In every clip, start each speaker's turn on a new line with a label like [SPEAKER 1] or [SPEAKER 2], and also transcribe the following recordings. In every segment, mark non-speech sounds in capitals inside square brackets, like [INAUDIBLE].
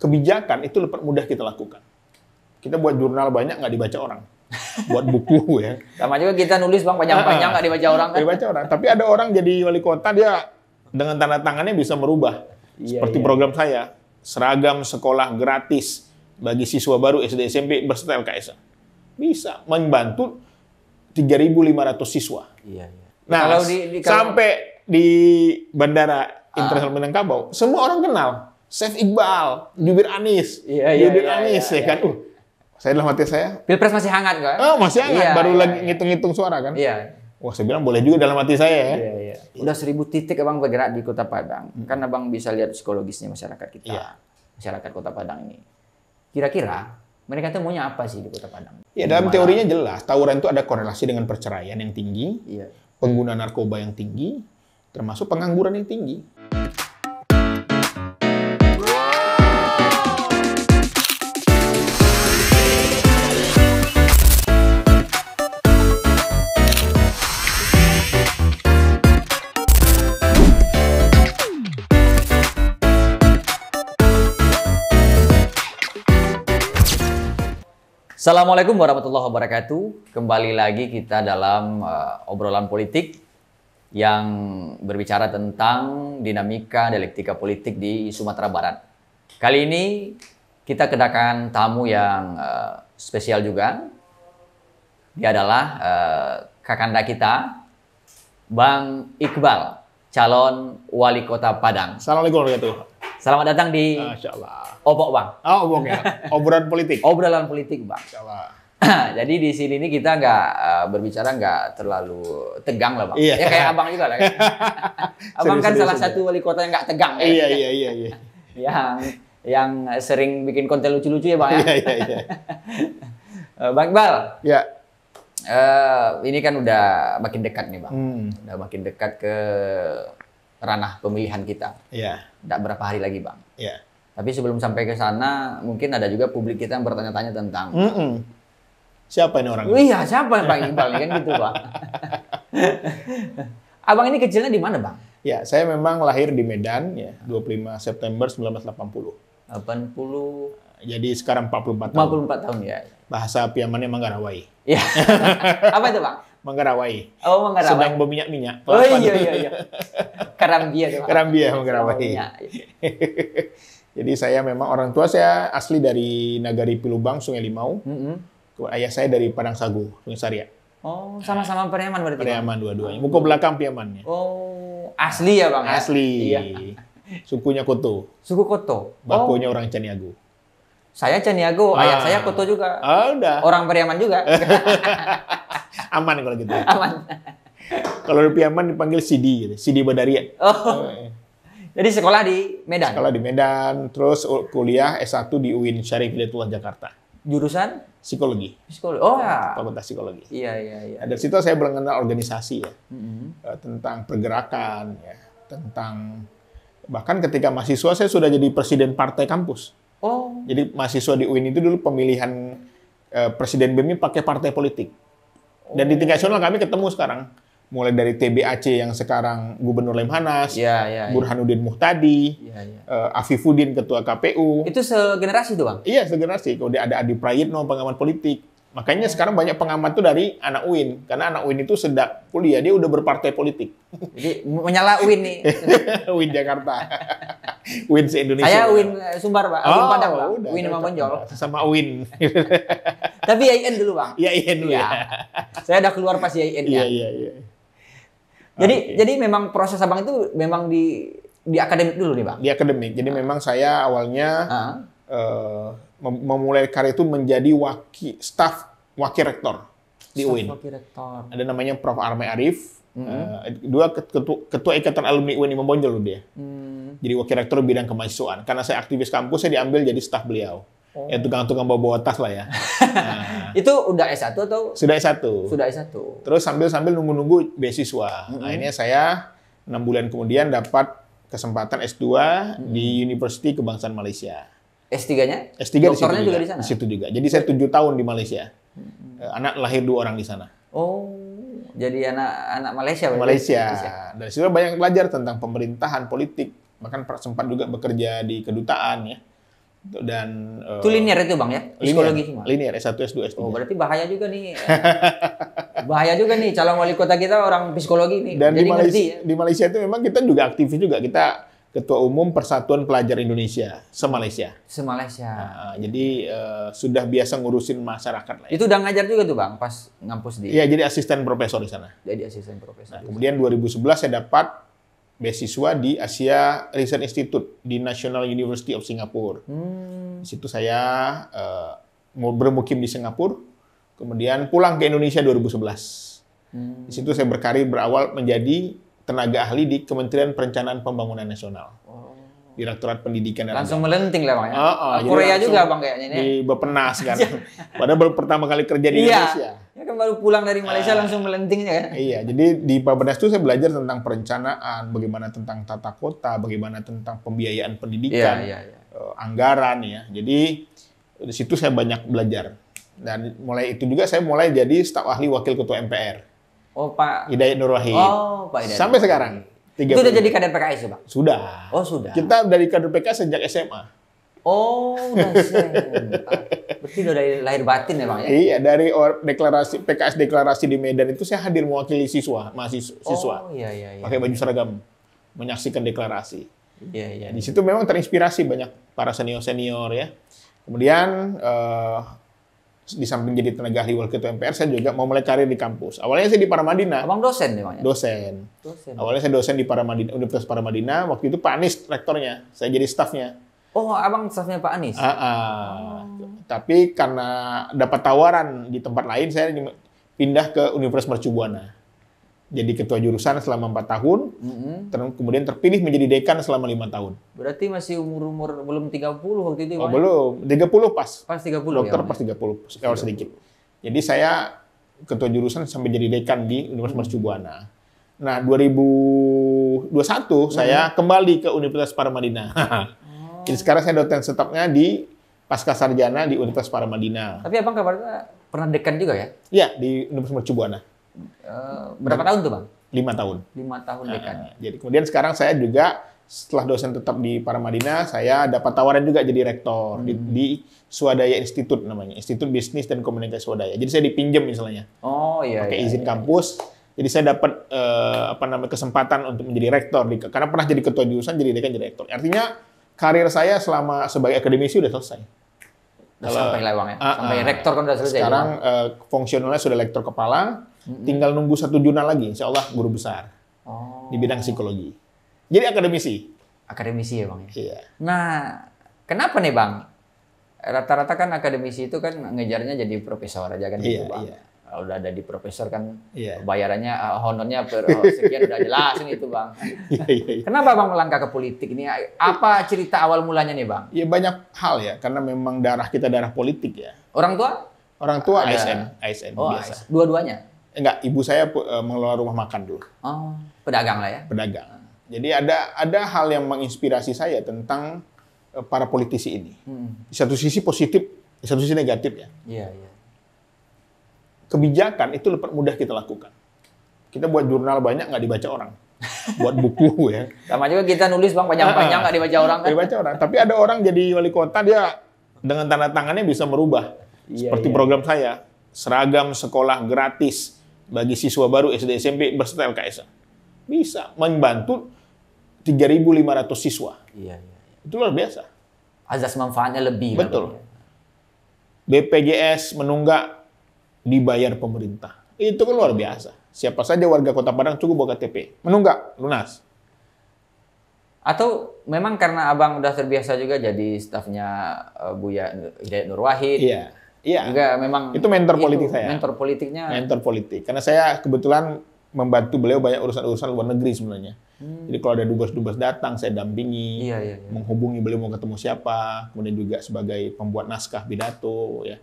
[SPEAKER 1] kebijakan itu lebih mudah kita lakukan. Kita buat jurnal banyak nggak dibaca orang. Buat buku [LAUGHS] ya.
[SPEAKER 2] Sama juga kita nulis bang panjang-panjang nggak dibaca orang kan?
[SPEAKER 1] Dibaca orang. Tapi ada orang jadi wali kota dia dengan tanda tangannya bisa merubah.
[SPEAKER 2] Iya,
[SPEAKER 1] Seperti
[SPEAKER 2] iya.
[SPEAKER 1] program saya, seragam sekolah gratis bagi siswa baru SD SMP berserta LKS. Bisa membantu 3.500 siswa.
[SPEAKER 2] Iya, iya.
[SPEAKER 1] Nah,
[SPEAKER 2] kalau di, di kalau-
[SPEAKER 1] sampai di Bandara Internasional Minangkabau, semua orang kenal. Chef Iqbal, Jubir Anis,
[SPEAKER 2] Iya, iya,
[SPEAKER 1] Jubir
[SPEAKER 2] iya,
[SPEAKER 1] Anis,
[SPEAKER 2] iya,
[SPEAKER 1] ya kan? Uh, saya dalam hati saya,
[SPEAKER 2] Pilpres masih hangat kan?
[SPEAKER 1] oh masih hangat,
[SPEAKER 2] Iya,
[SPEAKER 1] baru
[SPEAKER 2] iya,
[SPEAKER 1] lagi
[SPEAKER 2] iya.
[SPEAKER 1] ngitung-ngitung suara kan?
[SPEAKER 2] Iya.
[SPEAKER 1] Wah, saya bilang boleh juga dalam hati saya ya.
[SPEAKER 2] Iya, iya. Udah seribu titik abang bergerak di Kota Padang. Kan abang bisa lihat psikologisnya masyarakat kita,
[SPEAKER 1] Iya.
[SPEAKER 2] masyarakat Kota Padang ini. Kira-kira mereka tuh maunya apa sih di Kota Padang?
[SPEAKER 1] Ya, dalam teorinya jelas, tawuran itu ada korelasi dengan perceraian yang tinggi,
[SPEAKER 2] Iya.
[SPEAKER 1] pengguna narkoba yang tinggi, termasuk pengangguran yang tinggi.
[SPEAKER 2] Assalamualaikum warahmatullahi wabarakatuh. Kembali lagi kita dalam uh, obrolan politik yang berbicara tentang dinamika dialektika politik di Sumatera Barat. Kali ini kita kedatangan tamu yang uh, spesial juga. Dia adalah uh, kakanda kita, Bang Iqbal, calon wali kota Padang.
[SPEAKER 1] Assalamualaikum warahmatullahi wabarakatuh.
[SPEAKER 2] Selamat datang di. Opok Bang.
[SPEAKER 1] Oh, obong ya. Obrolan politik. [LAUGHS]
[SPEAKER 2] Obrolan politik Bang. [CLEARS THROAT] Jadi di sini nih kita nggak eh, berbicara nggak terlalu tegang lah bang.
[SPEAKER 1] Iya.
[SPEAKER 2] Ya kayak abang juga lah. Kan? [LAUGHS] abang
[SPEAKER 1] Serius,
[SPEAKER 2] kan
[SPEAKER 1] serius
[SPEAKER 2] salah
[SPEAKER 1] aja.
[SPEAKER 2] satu wali kota yang nggak tegang ya.
[SPEAKER 1] Iya, iya, iya, iya. [LAUGHS]
[SPEAKER 2] Yang yang sering bikin konten lucu-lucu ya bang ya.
[SPEAKER 1] Iya, iya, iya.
[SPEAKER 2] Eh, bang Iqbal,
[SPEAKER 1] Ya.
[SPEAKER 2] eh, ini kan udah makin dekat nih bang.
[SPEAKER 1] Hmm.
[SPEAKER 2] Udah makin dekat ke ranah pemilihan kita.
[SPEAKER 1] Ya.
[SPEAKER 2] Tidak berapa hari lagi bang.
[SPEAKER 1] Ya.
[SPEAKER 2] Tapi sebelum sampai ke sana, mungkin ada juga publik kita yang bertanya-tanya tentang
[SPEAKER 1] Mm-mm. Siapa ini orangnya?
[SPEAKER 2] Oh iya, siapa Bang Iqbal kan gitu, Bang. [LAUGHS] Abang ini kecilnya di mana, Bang?
[SPEAKER 1] Ya, saya memang lahir di Medan ya, 25 September 1980.
[SPEAKER 2] 80
[SPEAKER 1] Jadi sekarang 44 tahun.
[SPEAKER 2] 54 tahun ya.
[SPEAKER 1] Bahasa Piamannya Manggarawai.
[SPEAKER 2] Iya. [LAUGHS] Apa itu, Bang?
[SPEAKER 1] Manggarawai.
[SPEAKER 2] Oh, Manggarawai.
[SPEAKER 1] Sedang berminyak-minyak.
[SPEAKER 2] Oh iya iya iya. Karambia tuh. Bang.
[SPEAKER 1] Kerambia Manggarawai. [LAUGHS]
[SPEAKER 2] Oh, iya.
[SPEAKER 1] Jadi saya memang orang tua saya asli dari Nagari Pilubang, Sungai Limau.
[SPEAKER 2] Mm-mm.
[SPEAKER 1] Ayah saya dari Padang Sagu, Sungai Saria.
[SPEAKER 2] Oh, sama-sama Periaman berarti. Bang?
[SPEAKER 1] Periaman dua-duanya. Muka belakang Piamannya.
[SPEAKER 2] Oh, asli ya, Bang? ya?
[SPEAKER 1] Asli.
[SPEAKER 2] Iya.
[SPEAKER 1] Sukunya Koto.
[SPEAKER 2] Suku Koto. Oh,
[SPEAKER 1] Bakonya orang Caniago.
[SPEAKER 2] saya Caniago, ayah
[SPEAKER 1] Ah.
[SPEAKER 2] saya Koto juga.
[SPEAKER 1] Ah, udah.
[SPEAKER 2] Orang Periaman juga. [LAUGHS]
[SPEAKER 1] Aman kalau gitu.
[SPEAKER 2] Aman.
[SPEAKER 1] Kalau di Piaman dipanggil Sidi gitu. Sidi Badaria.
[SPEAKER 2] Oh, jadi sekolah di Medan.
[SPEAKER 1] Sekolah di Medan, terus kuliah S1 di UIN Syarif Hidayatullah Jakarta.
[SPEAKER 2] Jurusan
[SPEAKER 1] Psikologi,
[SPEAKER 2] psikologi. Oh ya.
[SPEAKER 1] Fakultas Psikologi.
[SPEAKER 2] Iya iya iya.
[SPEAKER 1] Nah, dari situ saya mengenal organisasi ya,
[SPEAKER 2] Mm-mm.
[SPEAKER 1] eh, tentang pergerakan ya, tentang bahkan ketika mahasiswa saya sudah jadi presiden partai kampus.
[SPEAKER 2] Oh.
[SPEAKER 1] Jadi mahasiswa di UIN itu dulu pemilihan eh, presiden BEM pakai partai politik. Dan di tingkat nasional kami ketemu sekarang. Mulai dari TBAC yang sekarang Gubernur Lemhanas,
[SPEAKER 2] Iya iya. iya.
[SPEAKER 1] Burhanuddin Muhtadi,
[SPEAKER 2] Iya iya.
[SPEAKER 1] eh, Afifuddin Ketua KPU.
[SPEAKER 2] Itu segenerasi tuh bang.
[SPEAKER 1] Iya, segenerasi. Kemudian ada Adi Prayitno, pengamat politik. Makanya sekarang banyak pengamat tuh dari anak UIN. Karena anak UIN itu sedang kuliah, dia udah berpartai politik.
[SPEAKER 2] Jadi menyala Win nih. [LAUGHS]
[SPEAKER 1] UIN Jakarta. [LAUGHS] UIN se-Indonesia.
[SPEAKER 2] Saya Win eh, Sumbar pak. Win Padang bang.
[SPEAKER 1] Oh, udah, cocok.
[SPEAKER 2] Bonjol.
[SPEAKER 1] Sama UIN. [LAUGHS]
[SPEAKER 2] Tapi IAIN dulu bang.
[SPEAKER 1] Iya, iya dulu ya.
[SPEAKER 2] Iya. Saya udah keluar pas IAIN
[SPEAKER 1] Iya,
[SPEAKER 2] ya.
[SPEAKER 1] iya, iya.
[SPEAKER 2] Jadi
[SPEAKER 1] Oke.
[SPEAKER 2] jadi memang proses abang itu memang di di akademik dulu nih bang.
[SPEAKER 1] Di akademik. Jadi memang saya awalnya eh, mem- memulai karir itu menjadi wakil staf wakil rektor di UIN.
[SPEAKER 2] Wakil Rektor.
[SPEAKER 1] Ada namanya Prof. Arme Arif. Eh, dua ketua, ketua ikatan alumni UIN Membonjol loh dia.
[SPEAKER 2] Hmm.
[SPEAKER 1] Jadi wakil rektor bidang kemahasiswaan. Karena saya aktivis kampus, saya diambil jadi staf beliau.
[SPEAKER 2] Oh.
[SPEAKER 1] Ya tukang-tukang bawa-bawa tas lah ya. [LAUGHS] Nah,
[SPEAKER 2] Itu udah S1 atau
[SPEAKER 1] sudah S1.
[SPEAKER 2] sudah S1?
[SPEAKER 1] Terus sambil-sambil nunggu-nunggu beasiswa. Akhirnya saya enam bulan kemudian dapat kesempatan S2 di University Kebangsaan Malaysia.
[SPEAKER 2] S3-nya?
[SPEAKER 1] S3 di situ
[SPEAKER 2] Doktornya juga
[SPEAKER 1] juga,
[SPEAKER 2] di sana?
[SPEAKER 1] situ juga. Jadi saya tujuh tahun di Malaysia. Eh, Anak lahir dua orang di sana.
[SPEAKER 2] Oh, jadi anak anak Malaysia berarti?
[SPEAKER 1] Malaysia. Dari situ banyak belajar tentang pemerintahan, politik. Bahkan sempat juga bekerja di kedutaan ya. Dan
[SPEAKER 2] Itu linear itu bang ya? Psikologi semua.
[SPEAKER 1] linear S1, S2, S3.
[SPEAKER 2] Oh berarti bahaya juga nih. [LAUGHS] bahaya juga nih calon wali kota kita orang psikologi nih.
[SPEAKER 1] Dan
[SPEAKER 2] Jadi
[SPEAKER 1] di
[SPEAKER 2] ngerti
[SPEAKER 1] Malaysia,
[SPEAKER 2] ya.
[SPEAKER 1] di Malaysia itu memang kita juga aktivis juga. Kita Ketua Umum Persatuan Pelajar Indonesia se-Malaysia.
[SPEAKER 2] Se-Malaysia.
[SPEAKER 1] Nah, jadi eh, sudah biasa ngurusin masyarakat lah. Ya.
[SPEAKER 2] Itu udah ngajar juga tuh bang pas ngampus di
[SPEAKER 1] Iya, jadi asisten profesor di sana.
[SPEAKER 2] jadi asisten profesor.
[SPEAKER 1] Nah, kemudian 2011 saya dapat beasiswa di Asia Research Institute di National University of Singapore.
[SPEAKER 2] Hmm.
[SPEAKER 1] Di situ saya eh, mau bermukim di Singapura, kemudian pulang ke Indonesia 2011.
[SPEAKER 2] Hmm.
[SPEAKER 1] Di situ saya berkarir berawal menjadi tenaga ahli di Kementerian Perencanaan Pembangunan Nasional. Direktorat Pendidikan dan
[SPEAKER 2] Langsung melenting lah bang ya.
[SPEAKER 1] Ah, jadi
[SPEAKER 2] Korea juga bang kayaknya ini.
[SPEAKER 1] di Bapenas kan. Padahal baru pertama kali kerja di
[SPEAKER 2] Iya.
[SPEAKER 1] Indonesia.
[SPEAKER 2] Ya kan baru pulang dari Malaysia langsung melentingnya kan.
[SPEAKER 1] Iya, jadi di Bapenas itu saya belajar tentang perencanaan, bagaimana tentang tata kota, bagaimana tentang pembiayaan
[SPEAKER 2] Iya
[SPEAKER 1] pendidikan,
[SPEAKER 2] iya iya.
[SPEAKER 1] eh, anggaran ya. Jadi di situ saya banyak belajar. Dan mulai itu juga saya mulai jadi staf ahli wakil ketua MPR,
[SPEAKER 2] Oh Pak.
[SPEAKER 1] Hidayat Nur Wahid.
[SPEAKER 2] Oh Pak Hidayat.
[SPEAKER 1] Sampai sekarang. Tiga
[SPEAKER 2] Itu udah jadi kader PKS ya bang?
[SPEAKER 1] Sudah.
[SPEAKER 2] Oh sudah.
[SPEAKER 1] Kita dari kader PKS sejak SMA.
[SPEAKER 2] Oh udah. Berarti udah dari lahir batin ya bang ya?
[SPEAKER 1] Iya, dari deklarasi PKS deklarasi di Medan itu saya hadir mewakili siswa, mahasiswa, siswa,
[SPEAKER 2] Oh iya iya iya.
[SPEAKER 1] pakai baju seragam, menyaksikan deklarasi.
[SPEAKER 2] Iya iya.
[SPEAKER 1] Di situ memang terinspirasi banyak para senior senior ya. Kemudian eh, di samping jadi tenaga ahli wakil ketua MPR, saya juga mau mulai karir di kampus. Awalnya saya di Paramadina,
[SPEAKER 2] Abang dosen ya bang ya?
[SPEAKER 1] dosen.
[SPEAKER 2] Dosen.
[SPEAKER 1] Awalnya saya dosen di Paramadina, Universitas Paramadina. Waktu itu Pak Anies rektornya, saya jadi stafnya.
[SPEAKER 2] Oh abang staffnya Pak Anies?
[SPEAKER 1] Ah, ah. Tapi karena dapat tawaran di tempat lain, saya pindah ke Universitas Mercu Buana. Jadi ketua jurusan selama empat tahun,
[SPEAKER 2] Mm-mm.
[SPEAKER 1] terus kemudian terpilih menjadi dekan selama lima tahun.
[SPEAKER 2] Berarti masih umur-umur belum 30 waktu itu
[SPEAKER 1] Oh
[SPEAKER 2] ya?
[SPEAKER 1] belum, 30 pas.
[SPEAKER 2] Pas 30
[SPEAKER 1] Dokter
[SPEAKER 2] ya.
[SPEAKER 1] Pas
[SPEAKER 2] ya?
[SPEAKER 1] 30, awal sedikit. Jadi saya ketua jurusan sampai jadi dekan di Universitas Mercu Buana. Nah, 2021 saya kembali ke Universitas Paramadina. [LAUGHS] Jadi sekarang saya dosen tetapnya di Pasca Sarjana di Universitas Paramadina.
[SPEAKER 2] Tapi abang kabarnya pernah dekan juga ya?
[SPEAKER 1] Iya, di Universitas Mercu
[SPEAKER 2] Eh, berapa tahun tuh bang?
[SPEAKER 1] Lima tahun.
[SPEAKER 2] Lima tahun dekan.
[SPEAKER 1] Nah, jadi kemudian sekarang saya juga setelah dosen tetap di Paramadina, saya dapat tawaran juga jadi rektor di, di Swadaya Institute namanya, Institut Bisnis dan Komunikasi Swadaya. Jadi saya dipinjam misalnya,
[SPEAKER 2] Oh iya.
[SPEAKER 1] pakai
[SPEAKER 2] iya,
[SPEAKER 1] izin
[SPEAKER 2] iya.
[SPEAKER 1] kampus. Jadi saya dapat eh, apa namanya kesempatan untuk menjadi rektor di, karena pernah jadi ketua jurusan, jadi dekan jadi rektor. Artinya karir saya selama sebagai akademisi sudah selesai.
[SPEAKER 2] Udah sampai lah bang ya.
[SPEAKER 1] Ah,
[SPEAKER 2] sampai
[SPEAKER 1] ah.
[SPEAKER 2] rektor kan udah selesai.
[SPEAKER 1] Sekarang eh, fungsionalnya sudah lektor kepala, tinggal nunggu satu jurnal lagi, insya Allah guru besar
[SPEAKER 2] Oh.
[SPEAKER 1] di bidang psikologi. Jadi akademisi.
[SPEAKER 2] Akademisi ya bang. ya?
[SPEAKER 1] Iya.
[SPEAKER 2] Nah, kenapa nih bang? Rata-rata kan akademisi itu kan ngejarnya jadi profesor aja kan gitu
[SPEAKER 1] Iya,
[SPEAKER 2] bang.
[SPEAKER 1] iya.
[SPEAKER 2] Kalau udah ada di profesor kan
[SPEAKER 1] Iya.
[SPEAKER 2] bayarannya eh, honornya per oh, sekian udah jelasin itu bang. [LAUGHS]
[SPEAKER 1] Iya, iya, iya.
[SPEAKER 2] Kenapa bang melangkah ke politik ini? Apa cerita awal mulanya nih bang?
[SPEAKER 1] Ya banyak hal ya, karena memang darah kita darah politik ya.
[SPEAKER 2] Orang tua?
[SPEAKER 1] Orang tua
[SPEAKER 2] Ada.
[SPEAKER 1] ASN, ASN
[SPEAKER 2] Oh,
[SPEAKER 1] biasa.
[SPEAKER 2] dua-duanya.
[SPEAKER 1] Enggak, ibu saya eh, mengelola rumah makan dulu,
[SPEAKER 2] Oh, pedagang lah ya.
[SPEAKER 1] pedagang. Jadi ada ada hal yang menginspirasi saya tentang eh, para politisi ini.
[SPEAKER 2] Hmm.
[SPEAKER 1] Di satu sisi positif, di satu sisi negatif ya.
[SPEAKER 2] Iya, iya.
[SPEAKER 1] Kebijakan itu lebih mudah kita lakukan. Kita buat jurnal banyak nggak dibaca orang. Buat buku [LAUGHS] ya.
[SPEAKER 2] Sama juga kita nulis bang panjang-panjang nggak dibaca orang kan?
[SPEAKER 1] Dibaca orang. Tapi ada orang jadi wali kota dia dengan tanda tangannya bisa merubah.
[SPEAKER 2] Iya,
[SPEAKER 1] Seperti
[SPEAKER 2] iya.
[SPEAKER 1] program saya, seragam sekolah gratis bagi siswa baru SD SMP berserta LKS. Bisa membantu 3.500 siswa.
[SPEAKER 2] Iya, iya.
[SPEAKER 1] Itu luar biasa.
[SPEAKER 2] Azas manfaatnya lebih.
[SPEAKER 1] Betul. BPJS menunggak dibayar pemerintah. Itu kan luar biasa. Siapa saja warga Kota Padang cukup bawa KTP. Menunggak, lunas.
[SPEAKER 2] Atau memang karena abang udah terbiasa juga jadi stafnya eh, Buya Hidayat Nur Wahid.
[SPEAKER 1] Iya. Iya.
[SPEAKER 2] Juga memang
[SPEAKER 1] Itu mentor politik saya.
[SPEAKER 2] Mentor politiknya.
[SPEAKER 1] mentor politik. Karena saya kebetulan membantu beliau banyak urusan-urusan luar negeri sebenarnya. Jadi kalau ada dubes-dubes datang, saya dampingi,
[SPEAKER 2] Hmm. Iya, iya, iya.
[SPEAKER 1] menghubungi beliau mau ketemu siapa, kemudian juga sebagai pembuat naskah pidato. Ya.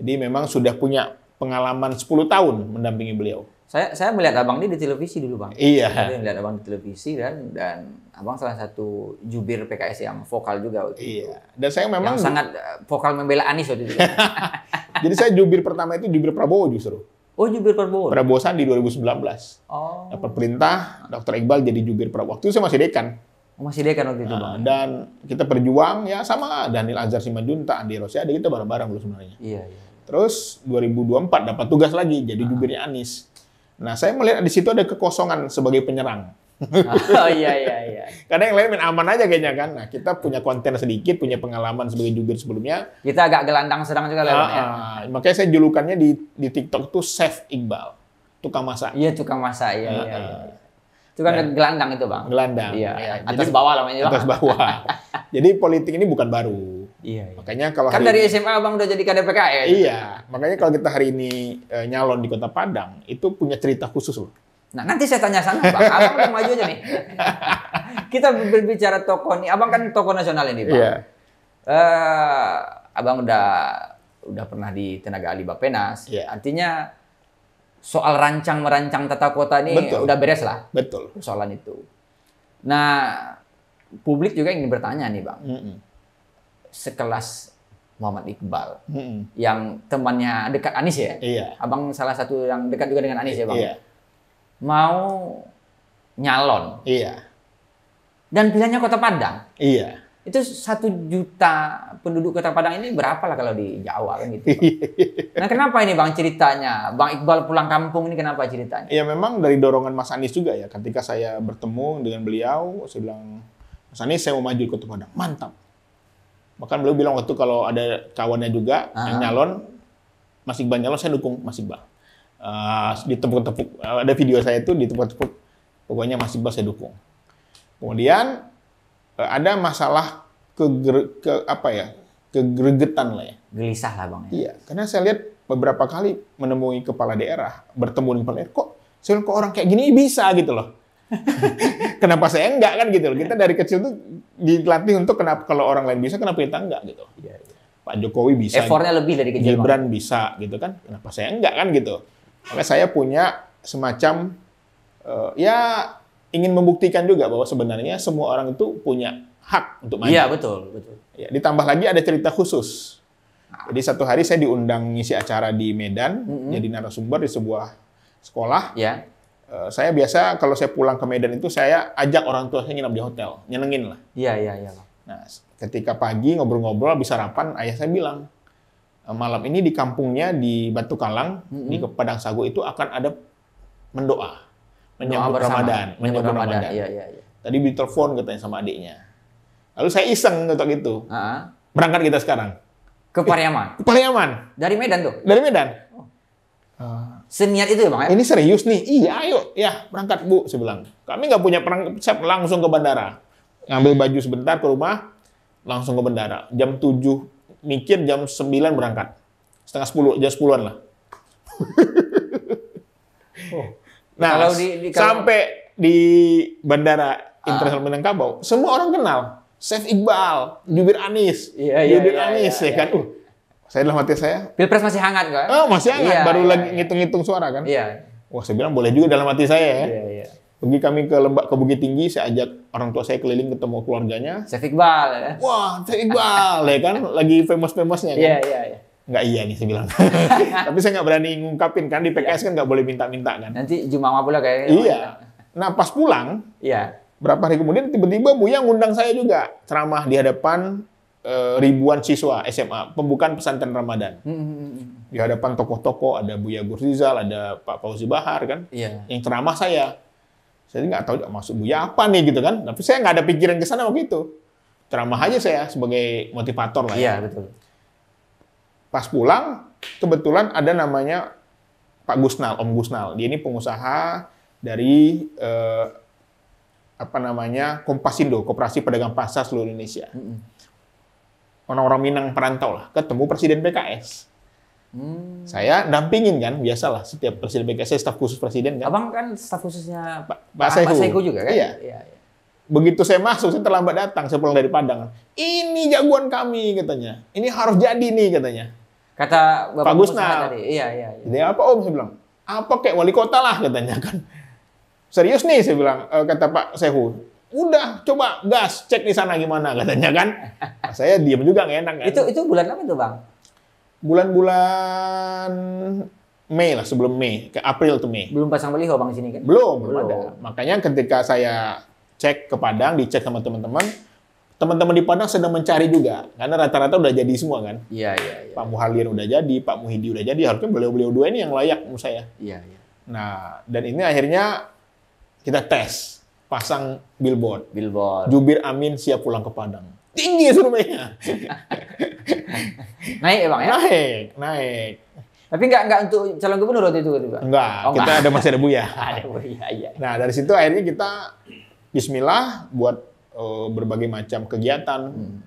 [SPEAKER 1] Jadi memang sudah punya pengalaman 10 tahun mendampingi beliau.
[SPEAKER 2] Saya saya melihat abang ini di televisi dulu bang.
[SPEAKER 1] Iya.
[SPEAKER 2] Saya melihat abang di televisi dan dan abang salah satu jubir PKS yang vokal juga. waktu itu.
[SPEAKER 1] Iya. Dan saya memang,
[SPEAKER 2] Yang sangat eh, vokal membela Anies waktu itu. [LAUGHS]
[SPEAKER 1] jadi saya jubir pertama itu jubir Prabowo justru.
[SPEAKER 2] oh jubir Prabowo.
[SPEAKER 1] Prabowo Sandi 2019.
[SPEAKER 2] Oh.
[SPEAKER 1] Dapat perintah, Dr. Iqbal jadi jubir Prabowo. Waktu itu saya masih dekan.
[SPEAKER 2] Oh, masih dekan waktu itu,
[SPEAKER 1] Nah,
[SPEAKER 2] Bang.
[SPEAKER 1] dan kita berjuang ya sama Daniel Azhar Simanjunta, Andi Rosiade kita bareng-bareng dulu sebenarnya.
[SPEAKER 2] Iya, iya.
[SPEAKER 1] Terus 2024 dapat tugas lagi jadi jubirnya Anies. Nah, saya melihat di situ ada kekosongan sebagai penyerang. [LAUGHS]
[SPEAKER 2] oh iya iya iya.
[SPEAKER 1] Karena yang lain main aman aja kayaknya kan. Nah, kita punya konten sedikit, punya pengalaman sebagai jubir sebelumnya.
[SPEAKER 2] Kita agak gelandang sedang juga lah, Bang, ya.
[SPEAKER 1] Ah, ah. makanya saya julukannya di di TikTok tuh Chef Iqbal, tukang masak,
[SPEAKER 2] Iya, tukang masak, iya,
[SPEAKER 1] Ah,
[SPEAKER 2] iya, iya. Tukang gelandang itu, Bang.
[SPEAKER 1] gelandang.
[SPEAKER 2] Iya,
[SPEAKER 1] Ya,
[SPEAKER 2] atas
[SPEAKER 1] jadi-
[SPEAKER 2] bawah lah namanya, Bang.
[SPEAKER 1] atas bawah. [LAUGHS] jadi politik ini bukan baru.
[SPEAKER 2] Iya, iya.
[SPEAKER 1] Makanya kalau
[SPEAKER 2] Kan
[SPEAKER 1] hari
[SPEAKER 2] dari SMA Abang udah jadi kader PKS.
[SPEAKER 1] Iya, makanya kalau kita hari ini eh, nyalon di Kota Padang, itu punya cerita khusus loh.
[SPEAKER 2] Nah, nanti saya tanya sana, Bang. Abang udah maju aja nih. [LAUGHS] Kita berbicara tokoh nih. Abang kan tokoh nasional ini, Bang.
[SPEAKER 1] Iya.
[SPEAKER 2] Eh, abang udah udah pernah di tenaga ahli Bapenas.
[SPEAKER 1] Iya.
[SPEAKER 2] Artinya soal rancang merancang tata kota ini
[SPEAKER 1] Betul.
[SPEAKER 2] udah beres lah
[SPEAKER 1] Betul.
[SPEAKER 2] persoalan itu. Nah, publik juga ingin bertanya nih, Bang.
[SPEAKER 1] Mm-mm.
[SPEAKER 2] Sekelas Muhammad Iqbal
[SPEAKER 1] Mm-mm.
[SPEAKER 2] yang temannya dekat Anies ya?
[SPEAKER 1] Iya.
[SPEAKER 2] Abang salah satu yang dekat juga dengan Anies ya, Bang?
[SPEAKER 1] Iya.
[SPEAKER 2] Mau nyalon
[SPEAKER 1] Iya.
[SPEAKER 2] dan pilihannya Kota Padang.
[SPEAKER 1] Iya.
[SPEAKER 2] Itu satu juta penduduk Kota Padang ini berapa lah kalau di Jawa kan gitu. [LAUGHS] Nah kenapa ini bang ceritanya? Bang Iqbal pulang kampung ini kenapa ceritanya?
[SPEAKER 1] Ya memang dari dorongan Mas Anies juga ya. Ketika saya bertemu dengan beliau, saya bilang, Mas Anies saya mau maju ke Kota Padang. Mantap. Bahkan beliau bilang waktu kalau ada kawannya juga yang
[SPEAKER 2] Ah.
[SPEAKER 1] nyalon, Mas Iqbal nyalon, saya dukung Mas Iqbal. Eh, ditepuk-tepuk. Eh, ada video saya itu ditepuk-tepuk. Pokoknya Mas Iqbal saya dukung. Kemudian eh, ada masalah keger, ke apa ya kegregetan lah ya.
[SPEAKER 2] Gelisah lah bang. ya.
[SPEAKER 1] Iya, karena saya lihat beberapa kali menemui kepala daerah, bertemu dengan kepala daerah, kok saya kok orang kayak gini bisa gitu loh. Kenapa saya enggak kan gitu loh. Kita dari kecil tuh dilatih untuk kenapa kalau orang lain bisa, kenapa kita enggak gitu.
[SPEAKER 2] Iya, iya.
[SPEAKER 1] Pak Jokowi bisa,
[SPEAKER 2] Effortnya lebih dari kecil.
[SPEAKER 1] Gibran bisa gitu kan, kenapa saya enggak kan gitu. Maka saya punya semacam eh, ya ingin membuktikan juga bahwa sebenarnya semua orang itu punya hak untuk maju.
[SPEAKER 2] Iya betul betul.
[SPEAKER 1] Ya, ditambah lagi ada cerita khusus. Jadi satu hari saya diundang ngisi acara di Medan, jadi narasumber di sebuah sekolah.
[SPEAKER 2] Ya.
[SPEAKER 1] Eh, saya biasa kalau saya pulang ke Medan itu saya ajak orang tua saya nginap di hotel, nyenengin lah.
[SPEAKER 2] Iya iya iya.
[SPEAKER 1] Nah, ketika pagi ngobrol-ngobrol habis sarapan, ayah saya bilang, "E, malam ini di kampungnya di Batu Kalang, di Padang Sagu itu akan ada mendoa, menyambut
[SPEAKER 2] bersama.
[SPEAKER 1] Ramadan,
[SPEAKER 2] Menyambut Ramadan.
[SPEAKER 1] Ramadan.
[SPEAKER 2] Iya iya iya.
[SPEAKER 1] Tadi ditelepon katanya sama adiknya. Lalu saya iseng untuk itu.
[SPEAKER 2] Ah,
[SPEAKER 1] Berangkat kita sekarang.
[SPEAKER 2] Ke Pariaman.
[SPEAKER 1] Ke Pariaman,
[SPEAKER 2] Dari Medan tuh.
[SPEAKER 1] dari Medan.
[SPEAKER 2] Seniat itu ya bang ya?
[SPEAKER 1] Ini serius nih. Iya, ayo. Ya, berangkat, Bu. Saya bilang. Kami nggak punya perang, saya langsung ke bandara. Ngambil baju sebentar ke rumah, langsung ke bandara. Jam 7 mikir, jam 9 berangkat. Setengah 10, jam 10-an lah. [LAUGHS] Nah,
[SPEAKER 2] Kalau di- di- kalau-
[SPEAKER 1] sampai di bandara Internasional Minangkabau, semua orang kenal. Chef Iqbal, Jubir Anis,
[SPEAKER 2] Iya, iya,
[SPEAKER 1] Jubir
[SPEAKER 2] iya,
[SPEAKER 1] Anis,
[SPEAKER 2] iya,
[SPEAKER 1] ya kan? Uh, saya dalam hati saya,
[SPEAKER 2] Pilpres masih hangat kan?
[SPEAKER 1] oh masih hangat,
[SPEAKER 2] Iya,
[SPEAKER 1] baru
[SPEAKER 2] iya,
[SPEAKER 1] lagi
[SPEAKER 2] iya.
[SPEAKER 1] ngitung-ngitung suara kan?
[SPEAKER 2] Iya.
[SPEAKER 1] Wah, saya bilang boleh juga dalam hati saya ya.
[SPEAKER 2] Iya iya.
[SPEAKER 1] Pergi kami ke Lembak ke Bukit Tinggi, saya ajak orang tua saya keliling ketemu keluarganya.
[SPEAKER 2] Chef Iqbal ya.
[SPEAKER 1] Wah, Chef Iqbal ya kan, lagi famous-famousnya kan.
[SPEAKER 2] Iya iya iya.
[SPEAKER 1] Nggak iya nih saya bilang. [LAUGHS] Tapi saya nggak berani ngungkapin kan di PKS kan nggak boleh minta-minta kan.
[SPEAKER 2] Nanti Jumawa pula kayaknya.
[SPEAKER 1] Iya. Nah pas pulang,
[SPEAKER 2] Iya.
[SPEAKER 1] berapa hari kemudian tiba-tiba Buya ngundang saya juga ceramah di hadapan eh, ribuan siswa SMA pembukaan pesantren Ramadan.
[SPEAKER 2] Hmm, hmm, hmm.
[SPEAKER 1] Di hadapan tokoh-tokoh ada Buya Gurzizal, ada Pak Fauzi Bahar kan.
[SPEAKER 2] Iya.
[SPEAKER 1] yang ceramah saya. Saya nggak tahu maksud Buya apa nih gitu kan. Tapi saya nggak ada pikiran ke sana waktu itu. Ceramah aja saya sebagai motivator lah ya.
[SPEAKER 2] Iya betul.
[SPEAKER 1] Pas pulang, kebetulan ada namanya Pak Gusnal, Om Gusnal. Dia ini pengusaha dari eh, apa namanya Kompasindo, Koperasi Pedagang Pasar seluruh Indonesia. Orang-orang Minang perantau lah, ketemu Presiden PKS.
[SPEAKER 2] Hmm.
[SPEAKER 1] Saya dampingin kan, biasalah setiap Presiden PKS, saya staf khusus Presiden kan.
[SPEAKER 2] Abang kan staf khususnya
[SPEAKER 1] Pak- Saihu.
[SPEAKER 2] Saihu juga kan?
[SPEAKER 1] Iya.
[SPEAKER 2] iya. iya.
[SPEAKER 1] Begitu saya masuk, saya terlambat datang, saya pulang dari Padang. Ini jagoan kami katanya. Ini harus jadi nih katanya.
[SPEAKER 2] Kata Bapak
[SPEAKER 1] Pak Gusnal.
[SPEAKER 2] tadi. Iya iya. iya.
[SPEAKER 1] Jadi apa om? Saya bilang, apa kayak wali kota lah katanya kan. Serius nih saya bilang, "Eh, kata Pak Sehu. Udah, coba gas, cek di sana gimana katanya kan. Saya diam juga nggak enak kan.
[SPEAKER 2] Itu itu bulan apa tuh bang?
[SPEAKER 1] bulan-bulan Mei lah, sebelum Mei, ke April tuh Mei.
[SPEAKER 2] Belum pasang baliho bang sini kan?
[SPEAKER 1] Belum, belum ada. Makanya ketika saya cek ke Padang, dicek sama teman-teman. Teman-teman di Padang sedang mencari juga, karena rata-rata udah jadi semua kan.
[SPEAKER 2] Iya, iya, iya.
[SPEAKER 1] Pak Muharlian udah jadi, Pak Muhidi udah jadi, harusnya beliau-beliau dua ini yang layak menurut saya.
[SPEAKER 2] Iya, iya.
[SPEAKER 1] Nah, dan ini akhirnya kita tes, pasang billboard.
[SPEAKER 2] Billboard.
[SPEAKER 1] Jubir Amin siap pulang ke Padang. Tinggi surveinya. [LAUGHS]
[SPEAKER 2] Naik ya, Bang ya?
[SPEAKER 1] Naik, naik.
[SPEAKER 2] Tapi enggak enggak untuk calon gubernur waktu itu gitu, Bang.
[SPEAKER 1] Enggak,
[SPEAKER 2] Oh,
[SPEAKER 1] kita
[SPEAKER 2] enggak.
[SPEAKER 1] ada masih ada Buya. [LAUGHS]
[SPEAKER 2] Ada, oh, iya.
[SPEAKER 1] Nah, dari situ akhirnya kita bismillah buat eh, berbagai macam kegiatan.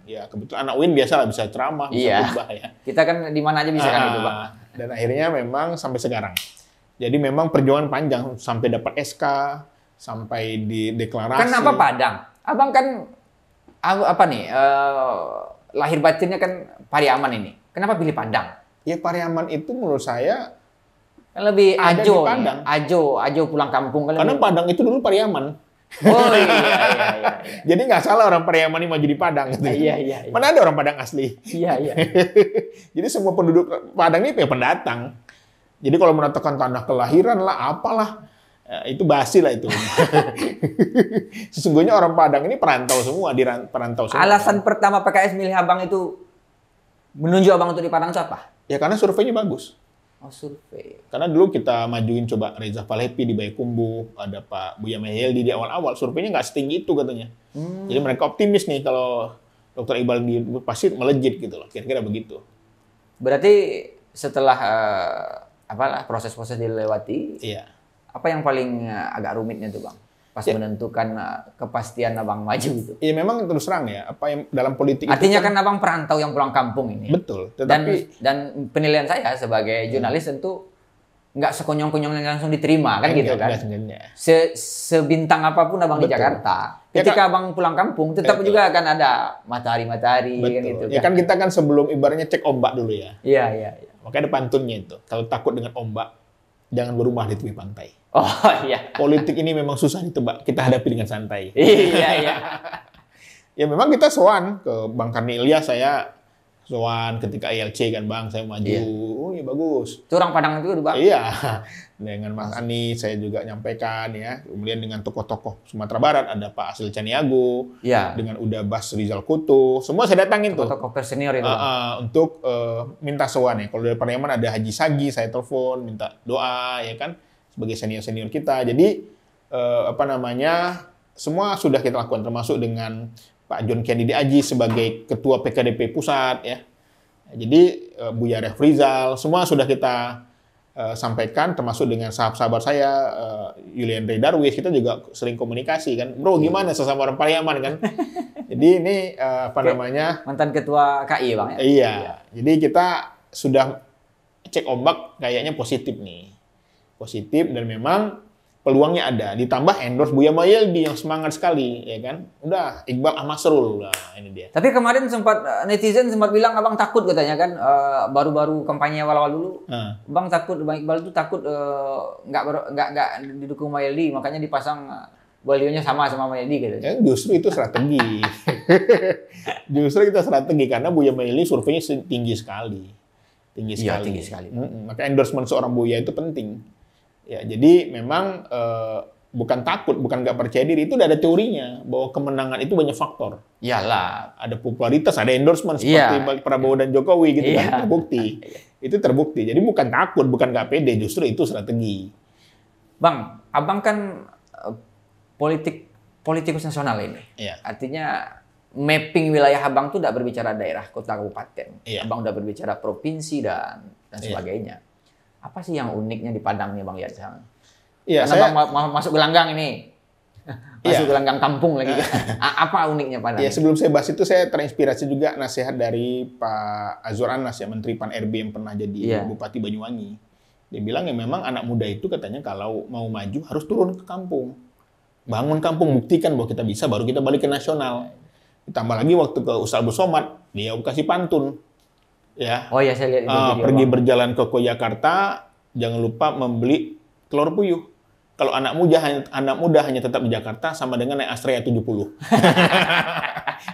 [SPEAKER 1] Ya, kebetulan anak Win biasa lah bisa ceramah, bisa
[SPEAKER 2] Iya.
[SPEAKER 1] khutbah ya.
[SPEAKER 2] Kita kan di mana aja bisa kan
[SPEAKER 1] Ah,
[SPEAKER 2] itu, Bang.
[SPEAKER 1] Dan akhirnya memang sampai sekarang. Jadi memang perjuangan panjang sampai dapat SK, sampai di deklarasi.
[SPEAKER 2] Kenapa Padang? Abang kan apa, nih? eh, lahir batinnya kan Pariaman ini. Kenapa pilih Padang?
[SPEAKER 1] Ya Pariaman itu menurut saya
[SPEAKER 2] Kan lebih
[SPEAKER 1] Ada
[SPEAKER 2] ajo
[SPEAKER 1] di
[SPEAKER 2] nih.
[SPEAKER 1] Padang.
[SPEAKER 2] Ajo, ajo pulang kampung kan
[SPEAKER 1] karena
[SPEAKER 2] lebih-
[SPEAKER 1] Padang itu dulu Pariaman.
[SPEAKER 2] Oh iya iya iya. iya. [LAUGHS]
[SPEAKER 1] Jadi nggak salah orang Pariaman ini maju di Padang. Gitu.
[SPEAKER 2] Iya iya iya.
[SPEAKER 1] Mana ada orang Padang asli?
[SPEAKER 2] Iya iya. [LAUGHS]
[SPEAKER 1] Jadi semua penduduk Padang ini ya pendatang. Jadi kalau menetapkan tanah kelahiran lah, apalah, ya, itu basi lah itu. [LAUGHS] Sesungguhnya orang Padang ini perantau semua, di perantau semua.
[SPEAKER 2] Alasan pertama PKS milih Abang itu menunjuk Abang untuk di Padang itu apa?
[SPEAKER 1] Ya karena surveinya bagus.
[SPEAKER 2] Oh survei.
[SPEAKER 1] Karena dulu kita majuin coba Reza Falepi di Bayakumbu, ada Pak Buya Meheldi di awal-awal, surveinya nggak setinggi itu katanya.
[SPEAKER 2] Hmm.
[SPEAKER 1] Jadi mereka optimis nih kalau Dr. Iqbal di pasti melejit gitu loh, kira-kira begitu.
[SPEAKER 2] Berarti setelah eh, apalah proses-proses dilewati,
[SPEAKER 1] Iya.
[SPEAKER 2] Apa yang paling eh, agak rumitnya tuh Bang? Pas
[SPEAKER 1] Ya.
[SPEAKER 2] menentukan eh, kepastian Abang maju itu.
[SPEAKER 1] Ya memang terus terang ya, apa yang dalam politik
[SPEAKER 2] Artinya
[SPEAKER 1] itu
[SPEAKER 2] kan Abang perantau yang pulang kampung ini.
[SPEAKER 1] betul,
[SPEAKER 2] dan
[SPEAKER 1] tetapi
[SPEAKER 2] dan penilaian saya sebagai jurnalis tentu nggak sekonyong-konyongnya langsung diterima kan gitu
[SPEAKER 1] enggak,
[SPEAKER 2] kan.
[SPEAKER 1] enggak sebenarnya.
[SPEAKER 2] Se sebintang apa pun abang di
[SPEAKER 1] Betul.
[SPEAKER 2] Jakarta,
[SPEAKER 1] Ya,
[SPEAKER 2] ketika abang pulang kampung tetap
[SPEAKER 1] Betul.
[SPEAKER 2] juga akan ada matahari-matahari kan
[SPEAKER 1] Betul.
[SPEAKER 2] gitu
[SPEAKER 1] Ya kan kita kan sebelum ibaratnya cek ombak dulu ya.
[SPEAKER 2] Iya iya. iya.
[SPEAKER 1] Makanya ada pantunnya itu. Kalau takut dengan ombak, jangan berumah di tepi pantai.
[SPEAKER 2] Oh [LAUGHS] iya.
[SPEAKER 1] Politik ini memang susah ditebak. Kita hadapi dengan santai.
[SPEAKER 2] iya iya. [LAUGHS]
[SPEAKER 1] Ya memang kita soan ke Bang Karni Ilyas saya soan ketika ILC kan Bang saya maju.
[SPEAKER 2] Iya.
[SPEAKER 1] Oh iya bagus.
[SPEAKER 2] Itu orang Padang itu bang.
[SPEAKER 1] Iya. [LAUGHS] Dengan Mas Anies saya juga nyampaikan ya. Kemudian dengan tokoh-tokoh Sumatera Barat ada Pak Asil Caniago,
[SPEAKER 2] Iya.
[SPEAKER 1] dengan Uda Bas Rizal Kutu, semua saya datangin tuh.
[SPEAKER 2] Tokoh senior itu.
[SPEAKER 1] Uh, uh, untuk uh, minta soan ya. Kalau dari Pariaman ada Haji Sagi, saya telepon minta doa ya kan sebagai senior senior kita. Jadi uh, apa namanya semua sudah kita lakukan termasuk dengan Pak John Kennedy Aji sebagai ketua PKDP pusat ya. Jadi uh, Buya Refrizal semua sudah kita uh, sampaikan termasuk dengan sahabat-sahabat saya uh, Yulian Ray Darwis kita juga sering komunikasi kan. Bro gimana sesama orang Pariaman kan. [LAUGHS] Jadi ini uh, apa
[SPEAKER 2] Oke.
[SPEAKER 1] namanya
[SPEAKER 2] Mantan ketua KI bang ya.
[SPEAKER 1] Iya. Jadi kita sudah cek ombak kayaknya positif nih. Positif dan memang peluangnya ada. Ditambah endorse Buya Mayeldi yang semangat sekali, ya kan? Udah, Iqbal Ahmasrul. Nah, ini dia.
[SPEAKER 2] Tapi kemarin sempat eh, netizen sempat bilang abang takut katanya kan eh, baru-baru kampanye awal-awal dulu
[SPEAKER 1] Nah,
[SPEAKER 2] Bang takut, Bang Iqbal tuh takut eh, nggak ber- nggak nggak didukung Mayeldi, makanya dipasang balionya sama sama Mayeldi gitu.
[SPEAKER 1] ya justru itu strategi. [LAUGHS] justru kita strategi karena Buya Mayeldi surveinya tinggi sekali. Tinggi
[SPEAKER 2] Iya,
[SPEAKER 1] sekali.
[SPEAKER 2] tinggi sekali.
[SPEAKER 1] Mm-mm. Maka endorsement seorang Buya itu penting. Ya, jadi memang eh, bukan takut, bukan nggak percaya diri, itu udah ada teorinya bahwa kemenangan itu banyak faktor.
[SPEAKER 2] Iyalah.
[SPEAKER 1] ada popularitas, ada endorsement seperti
[SPEAKER 2] Iya.
[SPEAKER 1] Prabowo dan Jokowi gitu
[SPEAKER 2] Iya.
[SPEAKER 1] kan terbukti. Itu terbukti. Jadi bukan takut, bukan nggak pede, justru itu strategi.
[SPEAKER 2] Bang, abang kan eh, politik politikus nasional ini.
[SPEAKER 1] Iya.
[SPEAKER 2] Artinya mapping wilayah abang tuh tidak berbicara daerah, kota, kabupaten.
[SPEAKER 1] Iya.
[SPEAKER 2] Abang udah berbicara provinsi dan dan
[SPEAKER 1] Iya.
[SPEAKER 2] sebagainya. Apa sih yang uniknya di Padang nih Bang sekarang?
[SPEAKER 1] Iya,
[SPEAKER 2] Karena
[SPEAKER 1] saya
[SPEAKER 2] Bang ma- ma- masuk gelanggang ini. [LAUGHS] Masuk
[SPEAKER 1] Iya.
[SPEAKER 2] gelanggang kampung lagi. [LAUGHS] A- Apa uniknya Padang?
[SPEAKER 1] ya sebelum saya bahas itu saya terinspirasi juga nasihat dari Pak Azwar Anas ya Menteri Pan RB yang pernah jadi
[SPEAKER 2] Iya.
[SPEAKER 1] Bupati Banyuwangi. Dia bilang ya memang anak muda itu katanya kalau mau maju harus turun ke kampung. Bangun kampung, buktikan bahwa kita bisa baru kita balik ke nasional. Ditambah lagi waktu ke Ustaz Somad, dia kasih pantun. Ya,
[SPEAKER 2] Oh ya saya lihat itu video,
[SPEAKER 1] pergi
[SPEAKER 2] Bang.
[SPEAKER 1] berjalan ke Jakarta, jangan lupa membeli telur puyuh. Kalau anak muda hanya anak muda hanya tetap di Jakarta sama dengan naik Astrea 70. [LAUGHS]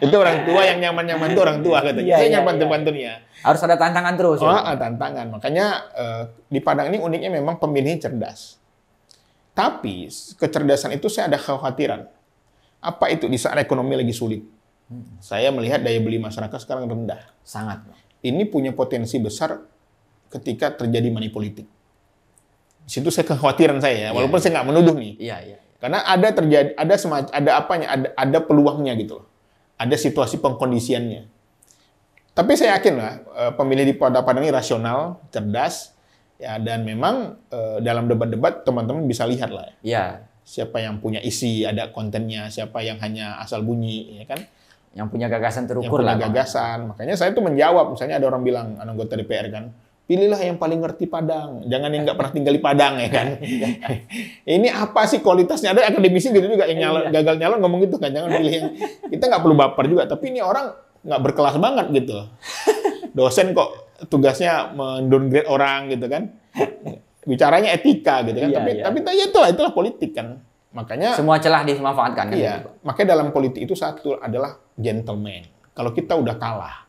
[SPEAKER 1] itu orang tua yang nyaman-nyaman itu orang tua katanya.
[SPEAKER 2] Iya,
[SPEAKER 1] Saya
[SPEAKER 2] iya,
[SPEAKER 1] nyaman
[SPEAKER 2] iya.
[SPEAKER 1] pantunnya.
[SPEAKER 2] Harus ada tantangan terus.
[SPEAKER 1] Oh,
[SPEAKER 2] ya?
[SPEAKER 1] tantangan. Makanya eh, di Padang ini uniknya memang pemilihnya cerdas. Tapi kecerdasan itu saya ada kekhawatiran. Apa itu di saat ekonomi lagi sulit? Saya melihat daya beli masyarakat sekarang rendah.
[SPEAKER 2] Sangat.
[SPEAKER 1] Ini punya potensi besar ketika terjadi money politik. Di situ saya kekhawatiran saya ya, walaupun saya nggak menuduh nih.
[SPEAKER 2] Iya, iya.
[SPEAKER 1] Karena ada terjadi, ada semacam, ada apanya, ada, ada peluangnya gitu loh. Ada situasi pengkondisiannya. Tapi saya yakin lah, eh, pemilih di Padang Padang ini rasional, cerdas, ya dan memang eh, dalam debat-debat teman-teman bisa lihat lah ya.
[SPEAKER 2] Iya.
[SPEAKER 1] siapa yang punya isi, ada kontennya, siapa yang hanya asal bunyi, ya kan?
[SPEAKER 2] Yang punya gagasan
[SPEAKER 1] Yang
[SPEAKER 2] terukur
[SPEAKER 1] punya
[SPEAKER 2] lah.
[SPEAKER 1] Gagasan. Makanya saya tuh menjawab, misalnya ada orang bilang, anggota DPR kan, pilihlah yang paling ngerti Padang, jangan yang nggak pernah tinggal di Padang ya kan. [LAUGHS] Ini apa sih kualitasnya? Ada akademisi gitu juga yang nyalon, gagal nyalon ngomong gitu kan, jangan pilih yang kita nggak perlu baper juga, tapi ini orang nggak berkelas banget gitu. Dosen kok tugasnya mendowngrade orang gitu kan. Bicaranya etika gitu kan.
[SPEAKER 2] Iya,
[SPEAKER 1] tapi
[SPEAKER 2] iya.
[SPEAKER 1] tapi ya itulah itulah politik kan. Makanya
[SPEAKER 2] Semua celah dimanfaatkan kan.
[SPEAKER 1] Iya,
[SPEAKER 2] gitu.
[SPEAKER 1] makanya dalam politik itu satu adalah gentleman. Kalau kita udah kalah,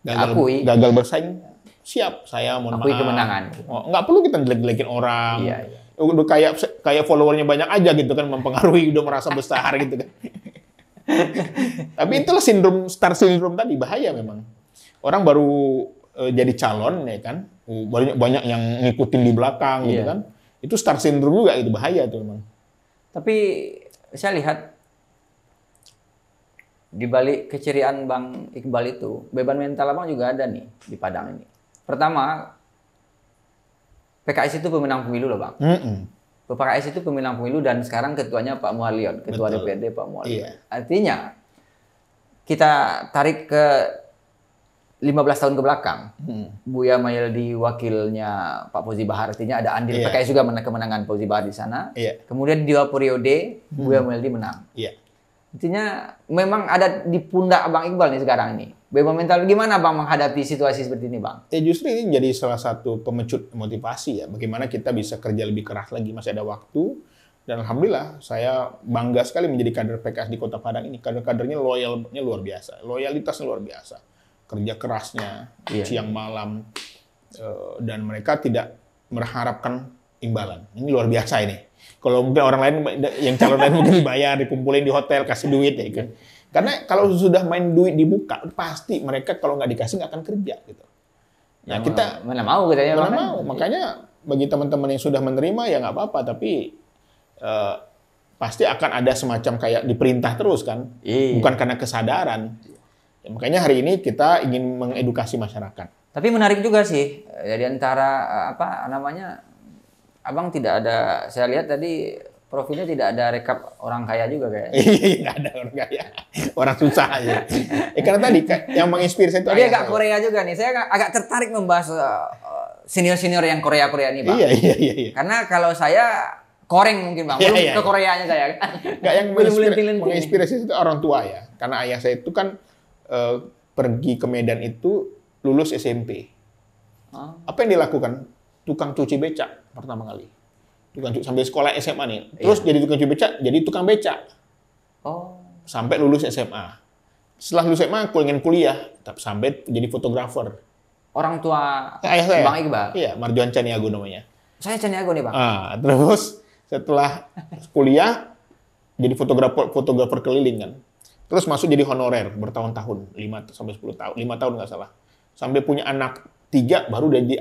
[SPEAKER 1] gagal,
[SPEAKER 2] Akui.
[SPEAKER 1] gagal bersaing, siap saya mohon
[SPEAKER 2] Akui
[SPEAKER 1] maaf.
[SPEAKER 2] kemenangan.
[SPEAKER 1] Oh, nggak perlu kita jelek-jelekin orang.
[SPEAKER 2] Iya, iya.
[SPEAKER 1] Udah kayak kayak followernya banyak aja gitu kan mempengaruhi udah merasa besar [LAUGHS] gitu kan. Tapi itulah sindrom star syndrome tadi bahaya memang. Orang baru eh, jadi calon ya kan, banyak banyak yang ngikutin di belakang gitu
[SPEAKER 2] Iya.
[SPEAKER 1] kan. Itu star syndrome juga itu bahaya tuh memang.
[SPEAKER 2] Tapi saya lihat di balik keceriaan Bang Iqbal itu, beban mental Abang juga ada nih di Padang ini. Pertama, PKS itu pemenang pemilu loh Bang.
[SPEAKER 1] Mm-mm.
[SPEAKER 2] PKS itu pemenang pemilu dan sekarang ketuanya Pak Muhalion, ketua
[SPEAKER 1] Betul.
[SPEAKER 2] DPRD Pak Muhalion.
[SPEAKER 1] Iya.
[SPEAKER 2] Artinya kita tarik ke 15 tahun ke belakang.
[SPEAKER 1] Hmm.
[SPEAKER 2] Buya Mayeldi wakilnya Pak Fauzi Bahar artinya ada andil
[SPEAKER 1] Iya.
[SPEAKER 2] PKS juga menang kemenangan Fauzi Bahar di sana.
[SPEAKER 1] Iya.
[SPEAKER 2] Kemudian di dua periode Buya Mayeldi menang.
[SPEAKER 1] Iya.
[SPEAKER 2] Artinya memang ada di pundak Bang Iqbal nih sekarang ini. Beban mental gimana Bang menghadapi situasi seperti ini Bang?
[SPEAKER 1] Ya justru ini jadi salah satu pemecut motivasi ya. Bagaimana kita bisa kerja lebih keras lagi, masih ada waktu. Dan Alhamdulillah, saya bangga sekali menjadi kader PKS di Kota Padang ini. Kader-kadernya loyalnya luar biasa. Loyalitasnya luar biasa. Kerja kerasnya,
[SPEAKER 2] Iya.
[SPEAKER 1] siang malam. Eh, Dan mereka tidak mengharapkan imbalan. Ini luar biasa ini. Kalau mungkin orang lain, yang calon lain mungkin dibayar, dikumpulin di hotel, kasih duit ya kan. Karena kalau sudah main duit dibuka, pasti mereka kalau nggak dikasih nggak akan kerja gitu. Nah,
[SPEAKER 2] Ya,
[SPEAKER 1] kita
[SPEAKER 2] mana mau katanya
[SPEAKER 1] mana
[SPEAKER 2] Bang? kan?
[SPEAKER 1] mau. Makanya bagi teman-teman yang sudah menerima ya nggak apa-apa, tapi eh, pasti akan ada semacam kayak diperintah terus kan,
[SPEAKER 2] Iya.
[SPEAKER 1] bukan karena kesadaran. Ya, makanya hari ini kita ingin mengedukasi masyarakat.
[SPEAKER 2] Tapi menarik juga sih dari antara eh, apa namanya Abang tidak ada saya lihat tadi profilnya tidak ada rekap orang kaya juga kayak. [LAUGHS]
[SPEAKER 1] Iya, ada orang kaya, orang susah aja. Eh, karena tadi yang menginspirasi itu
[SPEAKER 2] Tadi agak
[SPEAKER 1] saya.
[SPEAKER 2] Korea juga nih. Saya agak, agak tertarik membahas eh, senior-senior yang Korea-Korea ini, Bang.
[SPEAKER 1] Iya, iya, iya, iya.
[SPEAKER 2] Karena kalau saya koreng mungkin, Bang.
[SPEAKER 1] Iya,
[SPEAKER 2] Belum
[SPEAKER 1] iya,
[SPEAKER 2] ke
[SPEAKER 1] iya.
[SPEAKER 2] Koreanya saya.
[SPEAKER 1] Nggak, yang menginspirasi, menginspirasi itu orang tua ya. Karena ayah saya itu kan eh, pergi ke Medan itu lulus SMP.
[SPEAKER 2] Oh,
[SPEAKER 1] Apa yang dilakukan? Tukang cuci becak pertama kali. Tukang cuci sambil sekolah SMA nih. Terus jadi tukang cuci becak, jadi tukang becak
[SPEAKER 2] Oh.
[SPEAKER 1] sampai lulus SMA. Setelah lulus SMA, aku ingin kuliah, tapi sampai jadi fotografer.
[SPEAKER 2] Orang tua
[SPEAKER 1] Ayah saya.
[SPEAKER 2] Bang Iqbal.
[SPEAKER 1] Iya, Marjuan Caniago namanya.
[SPEAKER 2] Saya Caniago nih, Bang.
[SPEAKER 1] Ah, terus setelah kuliah jadi fotografer fotografer keliling kan. Terus masuk jadi honorer bertahun-tahun, 5 sampai 10 tahun, 5 tahun nggak salah. Sampai punya anak tiga baru udah di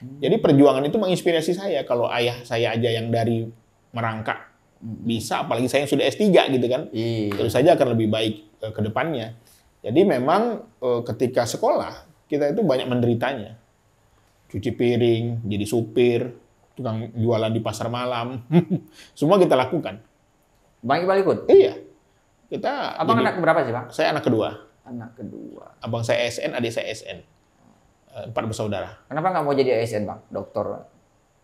[SPEAKER 1] ASN. Jadi perjuangan itu menginspirasi saya kalau ayah saya aja yang dari merangkak bisa apalagi saya yang sudah S3 gitu kan.
[SPEAKER 2] Iya.
[SPEAKER 1] Terus saja akan lebih baik eh, ke depannya. Jadi memang eh, ketika sekolah kita itu banyak menderitanya. Cuci piring, jadi supir, tukang jualan di pasar malam. [LAUGHS] Semua kita lakukan.
[SPEAKER 2] Bang Iqbal ikut.
[SPEAKER 1] Iya. Kita
[SPEAKER 2] Abang
[SPEAKER 1] jadi-
[SPEAKER 2] anak berapa sih, Bang?
[SPEAKER 1] saya anak kedua.
[SPEAKER 2] Anak kedua.
[SPEAKER 1] Abang saya SN, adik saya SN. Eh, Empat bersaudara.
[SPEAKER 2] Kenapa nggak mau jadi ASN, Bang? Dokter.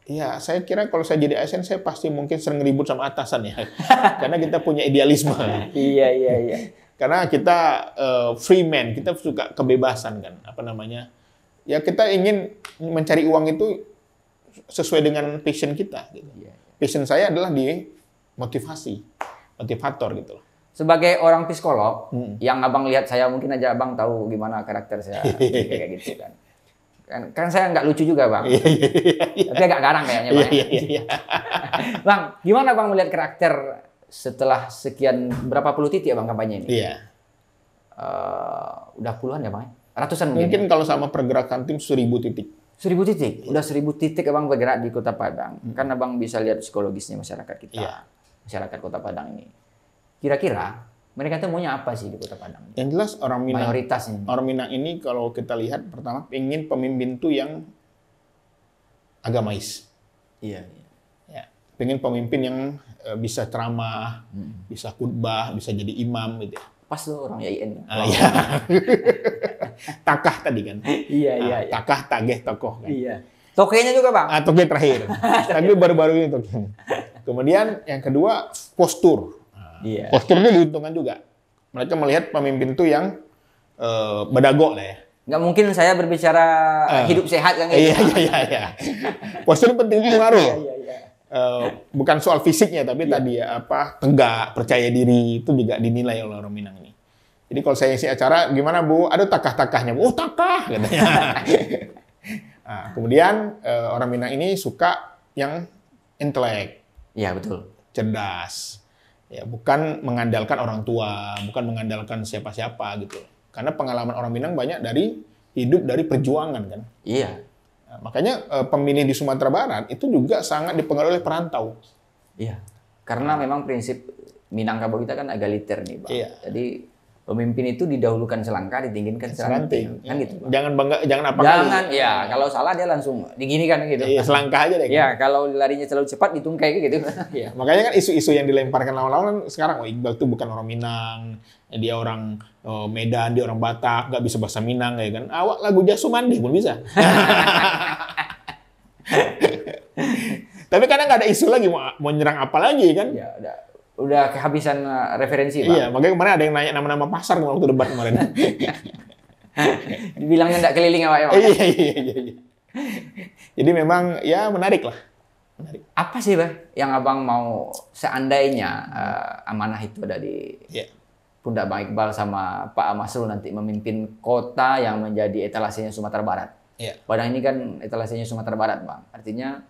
[SPEAKER 1] Iya, saya kira kalau saya jadi ASN saya pasti mungkin sering ribut sama atasan ya. [LAUGHS] Karena kita punya idealisme.
[SPEAKER 2] iya, iya, iya.
[SPEAKER 1] Karena kita eh, free man, kita suka kebebasan kan, apa namanya? Ya kita ingin mencari uang itu sesuai dengan passion kita. Gitu.
[SPEAKER 2] Iya.
[SPEAKER 1] Passion saya adalah di motivasi, motivator gitu loh.
[SPEAKER 2] Sebagai orang psikolog,
[SPEAKER 1] Hmm.
[SPEAKER 2] yang abang lihat saya mungkin aja abang tahu gimana karakter saya [LAUGHS] kayak gitu kan. Kan, kan saya nggak lucu juga bang, tapi agak garang kayaknya bang.
[SPEAKER 1] Iya, iya, iya. [LAUGHS]
[SPEAKER 2] bang, gimana bang melihat karakter setelah sekian berapa puluh titik ya bang kampanye ini?
[SPEAKER 1] Iya.
[SPEAKER 2] Eh, udah puluhan ya bang? Ratusan mungkin?
[SPEAKER 1] Mungkin kalau sama pergerakan tim seribu titik.
[SPEAKER 2] Seribu titik, udah seribu titik abang bergerak di Kota Padang. Kan abang bisa lihat psikologisnya masyarakat kita,
[SPEAKER 1] Iya.
[SPEAKER 2] masyarakat Kota Padang ini. Kira-kira mereka tuh maunya apa sih di Kota Padang?
[SPEAKER 1] Yang jelas orang Minang
[SPEAKER 2] Mayoritasnya.
[SPEAKER 1] orang Minang ini kalau kita lihat pertama ingin pemimpin tuh yang agamais.
[SPEAKER 2] Iya. iya.
[SPEAKER 1] Ya, pengen pemimpin yang eh, bisa ceramah, bisa khutbah, bisa jadi imam gitu. ya.
[SPEAKER 2] Pas tuh orang YIN.
[SPEAKER 1] Ah, ya. [LAUGHS] takah tadi kan.
[SPEAKER 2] Iya
[SPEAKER 1] Ah, Takah, tageh, tokoh kan.
[SPEAKER 2] Iya. Tokenya juga bang.
[SPEAKER 1] Ah, toge terakhir. [LAUGHS] Tapi baru-baru ini toge. Kemudian yang kedua postur.
[SPEAKER 2] Iya.
[SPEAKER 1] Posturnya diuntungkan juga. Mereka melihat pemimpin itu yang eh, bedagok lah ya.
[SPEAKER 2] Nggak mungkin saya berbicara hidup sehat kan
[SPEAKER 1] Iya, iya, iya, iya. Postur penting pengaruh. loh.
[SPEAKER 2] Iya, iya.
[SPEAKER 1] Eh, bukan soal fisiknya, tapi tadi ya, apa tegak, percaya diri itu juga dinilai oleh orang Minang ini. Jadi kalau saya isi acara, gimana Bu? Ada takah-takahnya. Bu? Oh takah, katanya. [LAUGHS] nah, kemudian eh, orang Minang ini suka yang intelek,
[SPEAKER 2] Iya betul.
[SPEAKER 1] cerdas. Ya, bukan mengandalkan orang tua, bukan mengandalkan siapa-siapa gitu. Karena pengalaman orang Minang banyak dari hidup dari perjuangan kan.
[SPEAKER 2] Iya.
[SPEAKER 1] Nah, makanya eh, pemilih di Sumatera Barat itu juga sangat dipengaruhi oleh perantau.
[SPEAKER 2] Iya. Karena memang prinsip Minangkabau kita kan egaliter nih bang.
[SPEAKER 1] Iya.
[SPEAKER 2] Jadi pemimpin itu didahulukan selangkah, ditinggikan seranting. Kan gitu. Bang.
[SPEAKER 1] Jangan bangga, jangan apa
[SPEAKER 2] Jangan, ya kalau salah dia langsung diginikan gitu.
[SPEAKER 1] Iya, selangkah aja deh.
[SPEAKER 2] Ya, kalau larinya terlalu cepat ditungkai gitu. [LAUGHS]
[SPEAKER 1] Iya, makanya kan isu-isu yang dilemparkan lawan-lawan kan sekarang, oh Iqbal tuh bukan orang Minang, dia orang oh, Medan, dia orang Batak, nggak bisa bahasa Minang ya kan. Awak lagu Jasumandi pun bisa. [LAUGHS] [LAUGHS] Tapi kadang nggak ada isu lagi mau, mau nyerang apa lagi kan?
[SPEAKER 2] ya, udah udah kehabisan uh, referensi, Bang.
[SPEAKER 1] Iya, makanya kemarin ada yang nanya nama-nama pasar waktu debat kemarin. [LAUGHS]
[SPEAKER 2] Dibilangnya enggak keliling ya, Pak. ya,
[SPEAKER 1] iya, iya, iya, iya. Jadi memang ya menarik lah. Menarik.
[SPEAKER 2] Apa sih, Bang, yang Abang mau seandainya uh, amanah itu ada di
[SPEAKER 1] Iya.
[SPEAKER 2] pundak Bang Iqbal sama Pak Masrul nanti memimpin kota yang menjadi etalasenya Sumatera Barat.
[SPEAKER 1] Iya.
[SPEAKER 2] Padahal ini kan etalasenya Sumatera Barat, Bang. Artinya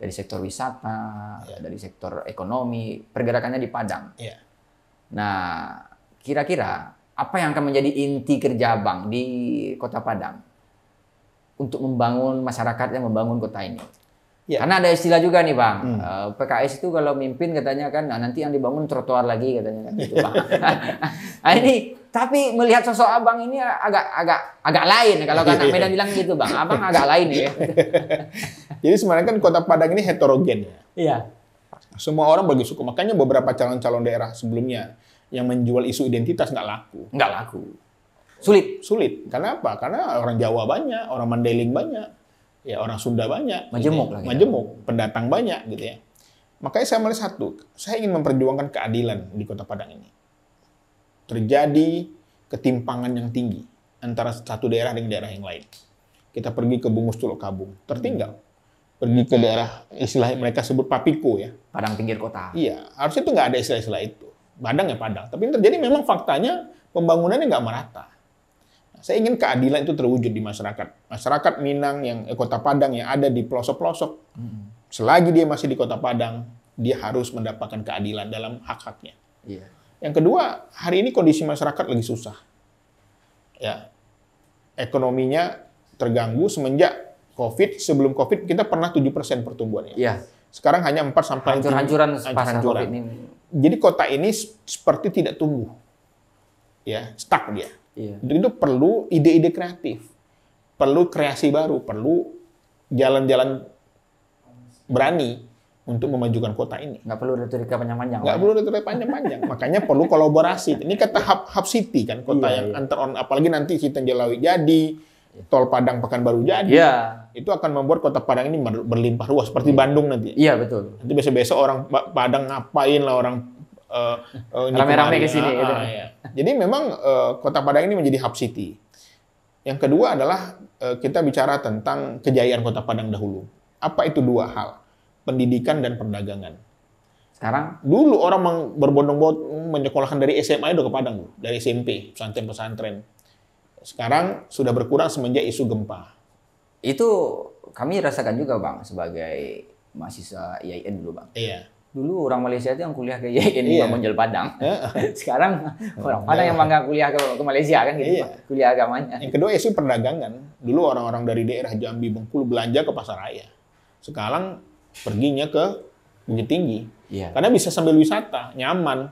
[SPEAKER 2] dari sektor wisata,
[SPEAKER 1] Iya.
[SPEAKER 2] dari sektor ekonomi, pergerakannya di Padang.
[SPEAKER 1] Iya.
[SPEAKER 2] Nah, kira-kira apa yang akan menjadi inti kerja Bang di Kota Padang untuk membangun masyarakat yang membangun kota ini?
[SPEAKER 1] Ya.
[SPEAKER 2] Karena ada istilah juga nih Bang,
[SPEAKER 1] Hmm.
[SPEAKER 2] eh, PKS itu kalau mimpin katanya kan, nah, nanti yang dibangun trotoar lagi katanya kan gitu Bang. [LAUGHS] nah ini, tapi melihat sosok Abang ini agak agak agak lain kalau anak [LAUGHS] Medan bilang gitu Bang, Abang agak lain ya. [LAUGHS]
[SPEAKER 1] Jadi sebenarnya kan kota Padang ini heterogen ya.
[SPEAKER 2] Iya.
[SPEAKER 1] Semua orang bagi suku. Makanya beberapa calon-calon daerah sebelumnya yang menjual isu identitas nggak laku.
[SPEAKER 2] Nggak laku. Sulit.
[SPEAKER 1] Sulit. Karena apa? Karena orang Jawa banyak, orang Mandailing banyak, ya orang Sunda banyak.
[SPEAKER 2] Majemuk
[SPEAKER 1] gitu ya.
[SPEAKER 2] lagi.
[SPEAKER 1] Majemuk, pendatang banyak gitu ya. Makanya saya melihat satu, saya ingin memperjuangkan keadilan di Kota Padang ini. Terjadi ketimpangan yang tinggi antara satu daerah dengan daerah yang lain. Kita pergi ke Bungus Tulok Kabung, tertinggal. Pergi ke daerah istilah mereka sebut Papiko ya.
[SPEAKER 2] Padang pinggir kota.
[SPEAKER 1] Iya, harusnya itu nggak ada istilah-istilah itu. Padang ya Padang. Tapi yang terjadi memang faktanya pembangunannya nggak merata. Nah, saya ingin keadilan itu terwujud di masyarakat. Masyarakat Minang yang eh, kota Padang yang ada di pelosok-pelosok, selagi dia masih di kota Padang, dia harus mendapatkan keadilan dalam hak-haknya.
[SPEAKER 2] Iya.
[SPEAKER 1] Yang kedua, hari ini kondisi masyarakat lagi susah. Ya, ekonominya terganggu semenjak COVID. Sebelum COVID kita pernah 7% pertumbuhannya.
[SPEAKER 2] Iya.
[SPEAKER 1] Sekarang hanya 4 sampai
[SPEAKER 2] Hancur-hancuran
[SPEAKER 1] hancur-hancuran. Jadi kota ini seperti tidak tumbuh. Ya, stuck dia.
[SPEAKER 2] Iya.
[SPEAKER 1] Itu perlu ide-ide kreatif. Perlu kreasi baru, perlu jalan-jalan berani untuk memajukan kota ini.
[SPEAKER 2] Nggak perlu retorika panjang-panjang.
[SPEAKER 1] Nggak perlu retorika panjang-panjang. Makanya perlu kolaborasi. Ini kata hub, hub city kan, kota
[SPEAKER 2] Iya,
[SPEAKER 1] yang
[SPEAKER 2] iya.
[SPEAKER 1] antar on. Apalagi nanti Citan Jelawi jadi, tol Padang Pekanbaru jadi.
[SPEAKER 2] Iya.
[SPEAKER 1] Itu akan membuat kota Padang ini ber- berlimpah ruas seperti Bandung nanti.
[SPEAKER 2] Iya betul.
[SPEAKER 1] Nanti besok-besok orang Padang ngapain lah orang eh, ini
[SPEAKER 2] Rame-rame ke sini,
[SPEAKER 1] Ah,
[SPEAKER 2] gitu.
[SPEAKER 1] iya. Jadi memang eh, kota Padang ini menjadi hub city. Yang kedua adalah eh, kita bicara tentang kejayaan kota Padang dahulu. Apa itu dua hal? Pendidikan dan perdagangan.
[SPEAKER 2] Sekarang
[SPEAKER 1] Dulu orang berbondong-bondong menyekolahkan dari SMA itu ke Padang, dari SMP, pesantren-pesantren. Sekarang sudah berkurang semenjak isu gempa.
[SPEAKER 2] itu kami rasakan juga bang sebagai mahasiswa IAIN dulu bang.
[SPEAKER 1] Iya.
[SPEAKER 2] Dulu orang Malaysia itu yang kuliah ke di
[SPEAKER 1] Iya.
[SPEAKER 2] Bangunjel Padang. [LAUGHS] Sekarang orang Padang yang bangga kuliah ke, ke Malaysia kan gitu.
[SPEAKER 1] Iya.
[SPEAKER 2] Kuliah agamanya.
[SPEAKER 1] Yang kedua isu perdagangan. Dulu orang-orang dari daerah Jambi, Bengkulu belanja ke pasar raya. Sekarang perginya ke Bukit Tinggi.
[SPEAKER 2] Iya.
[SPEAKER 1] Karena bisa sambil wisata, nyaman.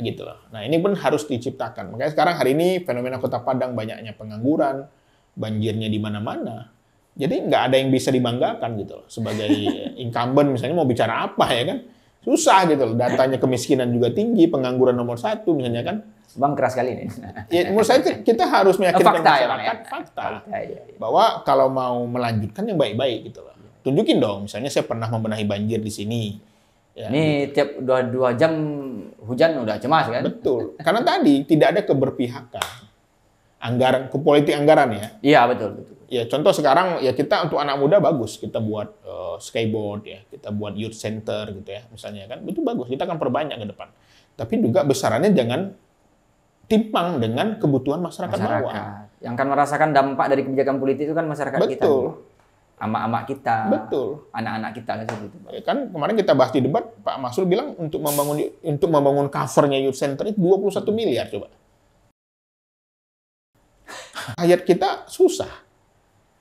[SPEAKER 1] Gitu loh. Nah ini pun harus diciptakan. Makanya sekarang hari ini fenomena kota Padang banyaknya pengangguran, banjirnya di mana-mana. Jadi nggak ada yang bisa dibanggakan gitu loh. Sebagai [LAUGHS] incumbent misalnya mau bicara apa ya kan? Susah gitu loh. Datanya kemiskinan juga tinggi, pengangguran nomor satu misalnya kan.
[SPEAKER 2] Bang keras kali ini. [LAUGHS]
[SPEAKER 1] Ya, menurut saya kita harus meyakinkan
[SPEAKER 2] Fakta ya,
[SPEAKER 1] masyarakat
[SPEAKER 2] ya?
[SPEAKER 1] fakta
[SPEAKER 2] Fakta, iya, iya.
[SPEAKER 1] bahwa kalau mau melanjutkan yang baik-baik gitu loh. Tunjukin dong, misalnya saya pernah membenahi banjir di sini. Ya,
[SPEAKER 2] Ini tiap dua, dua jam hujan udah cemas kan?
[SPEAKER 1] betul. Karena tadi tidak ada keberpihakan. Anggaran ke politik anggaran ya.
[SPEAKER 2] Iya betul betul.
[SPEAKER 1] Ya contoh sekarang ya kita untuk anak muda bagus kita buat eh, skateboard ya, kita buat youth center gitu ya misalnya kan itu bagus kita akan perbanyak ke depan. Tapi juga besarannya jangan timpang dengan kebutuhan masyarakat, bawah.
[SPEAKER 2] Masyarakat yang akan merasakan dampak dari kebijakan politik itu kan masyarakat kita.
[SPEAKER 1] Betul.
[SPEAKER 2] Amak-amak kita.
[SPEAKER 1] Betul.
[SPEAKER 2] Anak-anak kita kan seperti itu.
[SPEAKER 1] Ya kan kemarin kita bahas di debat Pak Masul bilang untuk membangun untuk membangun covernya youth center itu 21 miliar coba. Ayat kita susah.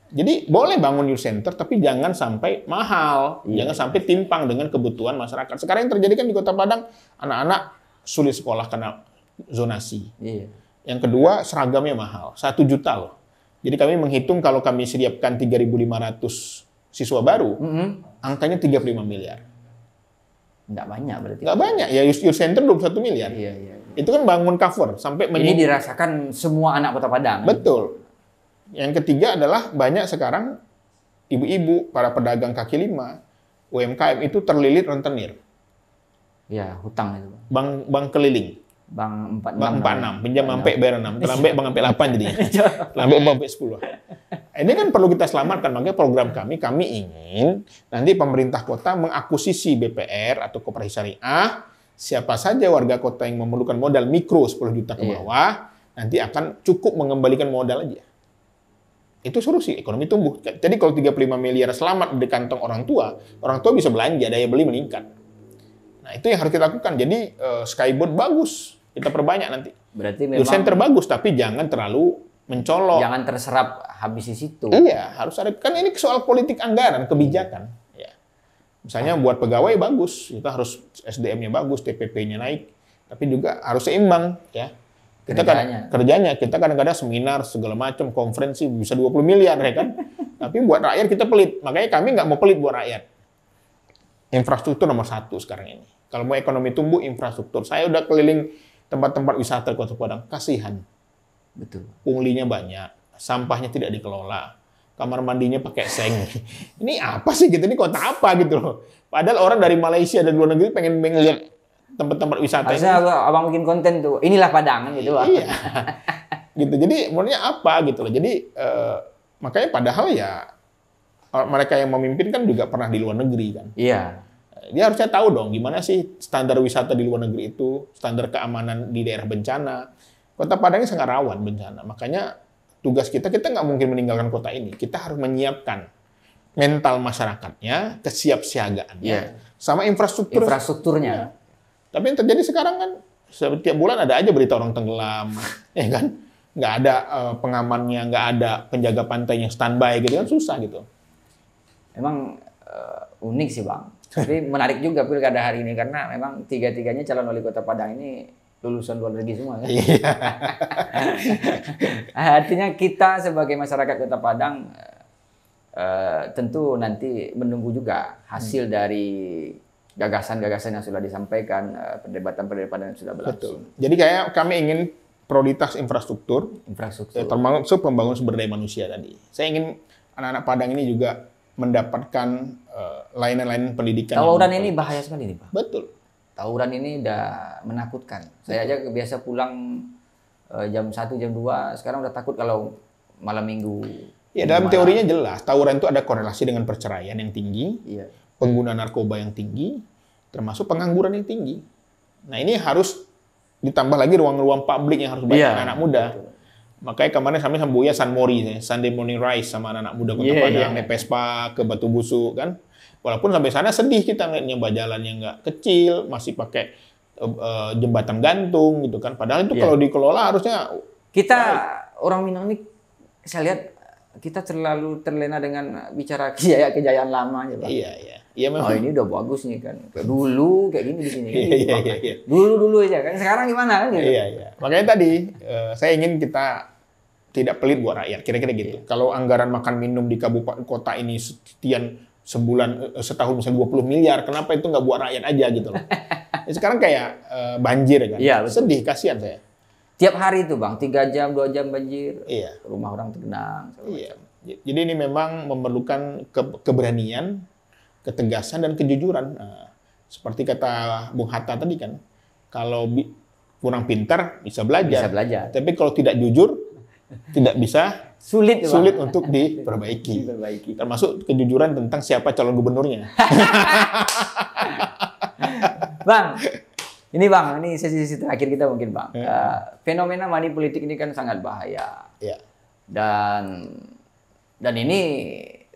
[SPEAKER 1] Jadi boleh bangun youth center tapi jangan sampai mahal,
[SPEAKER 2] Iya.
[SPEAKER 1] jangan sampai timpang dengan kebutuhan masyarakat. Sekarang yang terjadi kan di Kota Padang anak-anak sulit sekolah karena zonasi.
[SPEAKER 2] Iya.
[SPEAKER 1] Yang kedua seragamnya mahal, satu juta loh. Jadi kami menghitung kalau kami sediakan 3.500 siswa baru,
[SPEAKER 2] Mm-mm.
[SPEAKER 1] angkanya 35 miliar.
[SPEAKER 2] Nggak banyak berarti.
[SPEAKER 1] Nggak banyak, ya youth youth center 21 miliar.
[SPEAKER 2] Iya iya.
[SPEAKER 1] Itu kan bangun cover sampai
[SPEAKER 2] Ini dirasakan semua anak kota Padang.
[SPEAKER 1] Betul. Yang ketiga adalah banyak sekarang ibu-ibu, para pedagang kaki lima, UMKM itu terlilit rentenir.
[SPEAKER 2] Iya hutang itu. Bang.
[SPEAKER 1] Bank bank keliling,
[SPEAKER 2] Bang empat
[SPEAKER 1] bank 46, pinjam sampai bayar 6, terlambat bank sampai 8 jadinya. [LAUGHS] Terlambat bank sampai 10. Ini kan perlu kita selamatkan, makanya program kami, kami ingin nanti pemerintah kota mengakuisisi BPR atau koperasi syariah, siapa saja warga kota yang memerlukan modal mikro 10 juta ke
[SPEAKER 2] Iya.
[SPEAKER 1] bawah, nanti akan cukup mengembalikan modal aja. Itu solusi ekonomi tumbuh. Jadi kalau 35 miliar selamat di kantong orang tua, orang tua bisa belanja, daya beli meningkat. Nah, itu yang harus kita lakukan. Jadi eh, skyboard bagus, kita perbanyak nanti.
[SPEAKER 2] Berarti memang
[SPEAKER 1] center bagus, tapi jangan terlalu mencolok.
[SPEAKER 2] jangan terserap habis di situ.
[SPEAKER 1] Iya, harus ada. Kan ini soal politik anggaran, kebijakan. Ya. Misalnya buat pegawai bagus, kita harus SDM-nya bagus, TPP-nya naik, tapi juga harus seimbang, ya. Kita kan
[SPEAKER 2] Kerjanya.
[SPEAKER 1] kerjanya, kita kadang-kadang seminar segala macam, konferensi bisa 20 miliar ya kan. [LAUGHS] tapi buat rakyat kita pelit. Makanya kami nggak mau pelit buat rakyat. Infrastruktur nomor satu sekarang ini. Kalau mau ekonomi tumbuh, infrastruktur. Saya udah keliling tempat-tempat wisata Kota Padang, kasihan
[SPEAKER 2] Betul.
[SPEAKER 1] punglinya banyak, sampahnya tidak dikelola, kamar mandinya pakai seng. [LAUGHS] Ini apa sih gitu? Ini kota apa gitu loh? Padahal orang dari Malaysia dan luar negeri pengen pengen lihat tempat-tempat wisata ini.
[SPEAKER 2] Harusnya abang, abang bikin konten tuh. Inilah Padang gitu. Bang.
[SPEAKER 1] Iya. gitu. Jadi menurutnya apa gitu loh. Jadi eh, makanya padahal ya eh, mereka yang memimpin kan juga pernah di luar negeri kan.
[SPEAKER 2] Iya.
[SPEAKER 1] Dia harusnya tahu dong gimana sih standar wisata di luar negeri itu, standar keamanan di daerah bencana. Kota Padang ini sangat rawan bencana. Makanya tugas kita, kita nggak mungkin meninggalkan kota ini. Kita harus menyiapkan mental masyarakatnya, kesiapsiagaannya,
[SPEAKER 2] Iya.
[SPEAKER 1] sama infrastruktur.
[SPEAKER 2] Infrastrukturnya.
[SPEAKER 1] Tapi yang terjadi sekarang kan, setiap bulan ada aja berita orang tenggelam, [LAUGHS] ya kan? Nggak ada eh, pengamannya, nggak ada penjaga pantai yang standby gitu kan, susah gitu.
[SPEAKER 2] Emang eh, unik sih bang. Tapi menarik juga pilkada hari ini karena memang tiga-tiganya calon wali kota Padang ini lulusan luar negeri semua kan.
[SPEAKER 1] Iya. [LAUGHS]
[SPEAKER 2] Artinya kita sebagai masyarakat kota Padang eh, tentu nanti menunggu juga hasil
[SPEAKER 1] Hmm.
[SPEAKER 2] dari gagasan-gagasan yang sudah disampaikan, eh, perdebatan-perdebatan yang sudah
[SPEAKER 1] Betul.
[SPEAKER 2] berlangsung.
[SPEAKER 1] Jadi kayak kami ingin prioritas infrastruktur,
[SPEAKER 2] Infrastruktur.
[SPEAKER 1] termasuk pembangunan sumber daya manusia tadi. Saya ingin anak-anak Padang ini juga mendapatkan eh, layanan-layanan pendidikan. yang
[SPEAKER 2] Tawuran ini bahaya sekali nih Pak.
[SPEAKER 1] Betul.
[SPEAKER 2] Tawuran ini udah menakutkan. Saya aja biasa pulang eh, jam 1, jam 2, sekarang udah takut kalau malam minggu.
[SPEAKER 1] Ya dalam
[SPEAKER 2] malam.
[SPEAKER 1] teorinya jelas, tawuran itu ada korelasi dengan perceraian yang tinggi,
[SPEAKER 2] Iya.
[SPEAKER 1] pengguna narkoba yang tinggi, termasuk pengangguran yang tinggi. Nah ini harus ditambah lagi ruang-ruang publik yang harus banyak
[SPEAKER 2] Iya,
[SPEAKER 1] anak muda.
[SPEAKER 2] betul.
[SPEAKER 1] Makanya kemarin kami sama Buya San Mori, Sunday Morning Rise sama anak-anak muda Kota
[SPEAKER 2] Iya,
[SPEAKER 1] Padang,
[SPEAKER 2] iya.
[SPEAKER 1] naik Vespa ke Batu Busuk kan. Walaupun sampai sana sedih kita ngeliatnya bah jalannya nggak kecil, masih pakai uh, jembatan gantung gitu kan. Padahal itu
[SPEAKER 2] Iya.
[SPEAKER 1] kalau dikelola harusnya
[SPEAKER 2] Kita orang Minang ini saya lihat kita terlalu terlena dengan bicara [LAUGHS] kejayaan-kejayaan lama aja, Bang.
[SPEAKER 1] iya iya. Iya
[SPEAKER 2] Oh
[SPEAKER 1] memang.
[SPEAKER 2] ini udah bagus nih kan. Dulu kayak gini di sini. [LAUGHS]
[SPEAKER 1] Iya, iya, iya, iya.
[SPEAKER 2] Dulu dulu aja kan. Sekarang gimana kan? gitu.
[SPEAKER 1] Iya iya. Makanya tadi eh, saya ingin kita tidak pelit buat rakyat, kira-kira gitu.
[SPEAKER 2] Iya.
[SPEAKER 1] Kalau anggaran makan minum di kabupaten kota ini sekian sebulan eh, setahun misalnya 20 miliar, kenapa itu nggak buat rakyat aja gitu loh. [LAUGHS] Ya, sekarang kayak eh, banjir kan.
[SPEAKER 2] Iya, betul.
[SPEAKER 1] Sedih, kasihan saya.
[SPEAKER 2] Tiap hari itu bang, tiga jam, dua jam banjir,
[SPEAKER 1] Iya.
[SPEAKER 2] rumah orang tergenang.
[SPEAKER 1] Iya. Jadi ini memang memerlukan ke- keberanian, ketegasan dan kejujuran. Nah, seperti kata Bung Hatta tadi kan, kalau bi- kurang pintar bisa belajar.
[SPEAKER 2] Bisa belajar.
[SPEAKER 1] Tapi kalau tidak jujur, tidak bisa
[SPEAKER 2] Sulit, Bang.
[SPEAKER 1] sulit untuk diperbaiki.
[SPEAKER 2] diperbaiki.
[SPEAKER 1] Termasuk kejujuran tentang siapa calon gubernurnya. [LAUGHS]
[SPEAKER 2] Bang, ini bang, ini sesi-sesi terakhir kita mungkin bang.
[SPEAKER 1] Ya.
[SPEAKER 2] Eh, fenomena money politik ini kan sangat bahaya
[SPEAKER 1] ya.
[SPEAKER 2] dan dan ini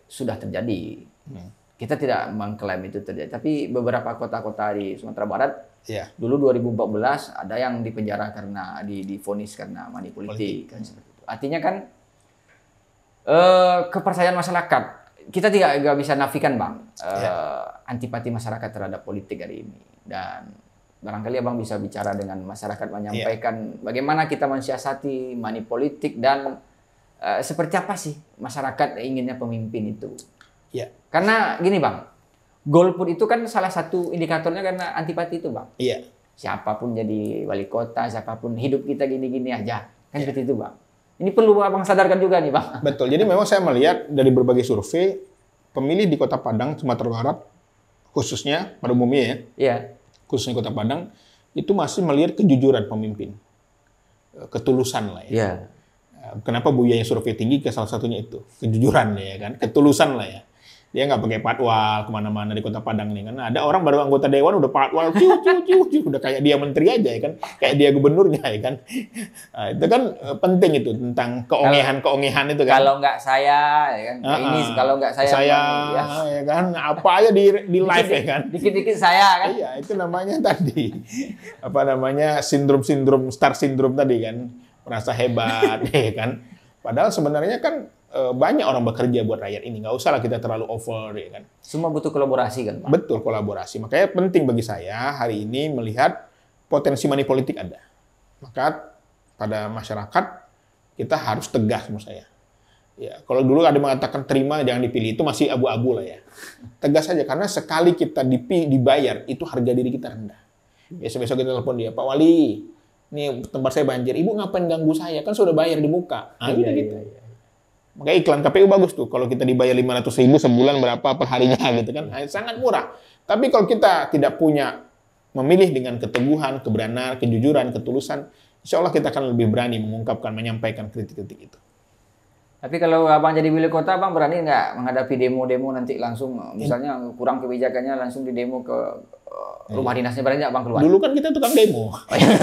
[SPEAKER 2] sudah terjadi.
[SPEAKER 1] Hmm.
[SPEAKER 2] Kita tidak mengklaim itu terjadi, tapi beberapa kota-kota di Sumatera Barat
[SPEAKER 1] Ya.
[SPEAKER 2] dulu 2014 ada yang dipenjara karena di difonis karena money politik, kan seperti itu. Artinya kan eh kepercayaan masyarakat kita tidak nggak bisa nafikan bang eh,
[SPEAKER 1] Ya.
[SPEAKER 2] antipati masyarakat terhadap politik hari ini dan barangkali abang bisa bicara dengan masyarakat menyampaikan bagaimana kita mensiasati money politik dan eh, seperti apa sih masyarakat inginnya pemimpin itu
[SPEAKER 1] Ya.
[SPEAKER 2] karena gini bang golput itu kan salah satu indikatornya karena antipati itu bang
[SPEAKER 1] Iya.
[SPEAKER 2] siapa pun jadi wali kota, siapa pun hidup kita gini-gini aja. Kan seperti itu, Bang. Ini perlu Abang sadarkan juga nih, Bang.
[SPEAKER 1] Betul. Jadi memang saya melihat dari berbagai survei, pemilih di Kota Padang, Sumatera Barat, khususnya pada umumnya ya,
[SPEAKER 2] Iya.
[SPEAKER 1] khususnya Kota Padang, itu masih melihat kejujuran pemimpin. Eh, Ketulusan lah ya.
[SPEAKER 2] Iya.
[SPEAKER 1] Eh, Kenapa buyanya survei tinggi? Ke salah satunya itu. Kejujuran ya kan. Ketulusan lah ya. Dia nggak pakai patwal ke mana-mana di Kota Padang nih kan. Ada orang baru anggota dewan udah patwal, ciu, ciu, ciu. udah kayak dia menteri aja ya kan. Kayak dia gubernurnya ya kan. Nah, itu kan eh, penting itu tentang keongehan-keongehan itu kan.
[SPEAKER 2] Kalau nggak saya, ya kan.
[SPEAKER 1] Ah,
[SPEAKER 2] ini kalau nggak saya,
[SPEAKER 1] saya
[SPEAKER 2] ya.
[SPEAKER 1] ya kan apa aja di di live ya kan.
[SPEAKER 2] Dikit-dikit saya kan.
[SPEAKER 1] Iya, itu namanya tadi apa namanya sindrom-sindrom star syndrome tadi kan, merasa hebat [LAUGHS] ya kan. Padahal sebenarnya kan banyak orang bekerja buat rakyat ini, nggak usah lah kita terlalu over ya kan.
[SPEAKER 2] Semua butuh kolaborasi kan, Pak.
[SPEAKER 1] Betul kolaborasi. Makanya penting bagi saya hari ini melihat potensi money politik ada. Maka pada masyarakat kita harus tegas menurut saya. Ya, kalau dulu ada mengatakan terima jangan dipilih itu masih abu-abu lah ya. Tegas saja karena sekali kita dipi, dibayar itu harga diri kita rendah. Besok-besok kita telepon dia, Pak Wali, ini tempat saya banjir, Ibu ngapain ganggu saya? Kan sudah bayar di muka. Ah, gitu,
[SPEAKER 2] Iya,
[SPEAKER 1] gitu.
[SPEAKER 2] iya, iya.
[SPEAKER 1] Makanya iklan KPU bagus tuh. Kalau kita dibayar 500 ribu sebulan berapa per harinya [LAUGHS] gitu kan. Nah, sangat murah. Tapi kalau kita tidak punya memilih dengan keteguhan, keberanian, kejujuran, ketulusan, insya Allah kita akan lebih berani mengungkapkan, menyampaikan kritik-kritik itu.
[SPEAKER 2] Tapi kalau abang jadi wali kota, abang berani nggak menghadapi demo-demo nanti langsung, misalnya kurang kebijakannya langsung di demo ke eh, rumah dinasnya, berani nggak abang keluar?
[SPEAKER 1] Dulu kan kita tukang demo.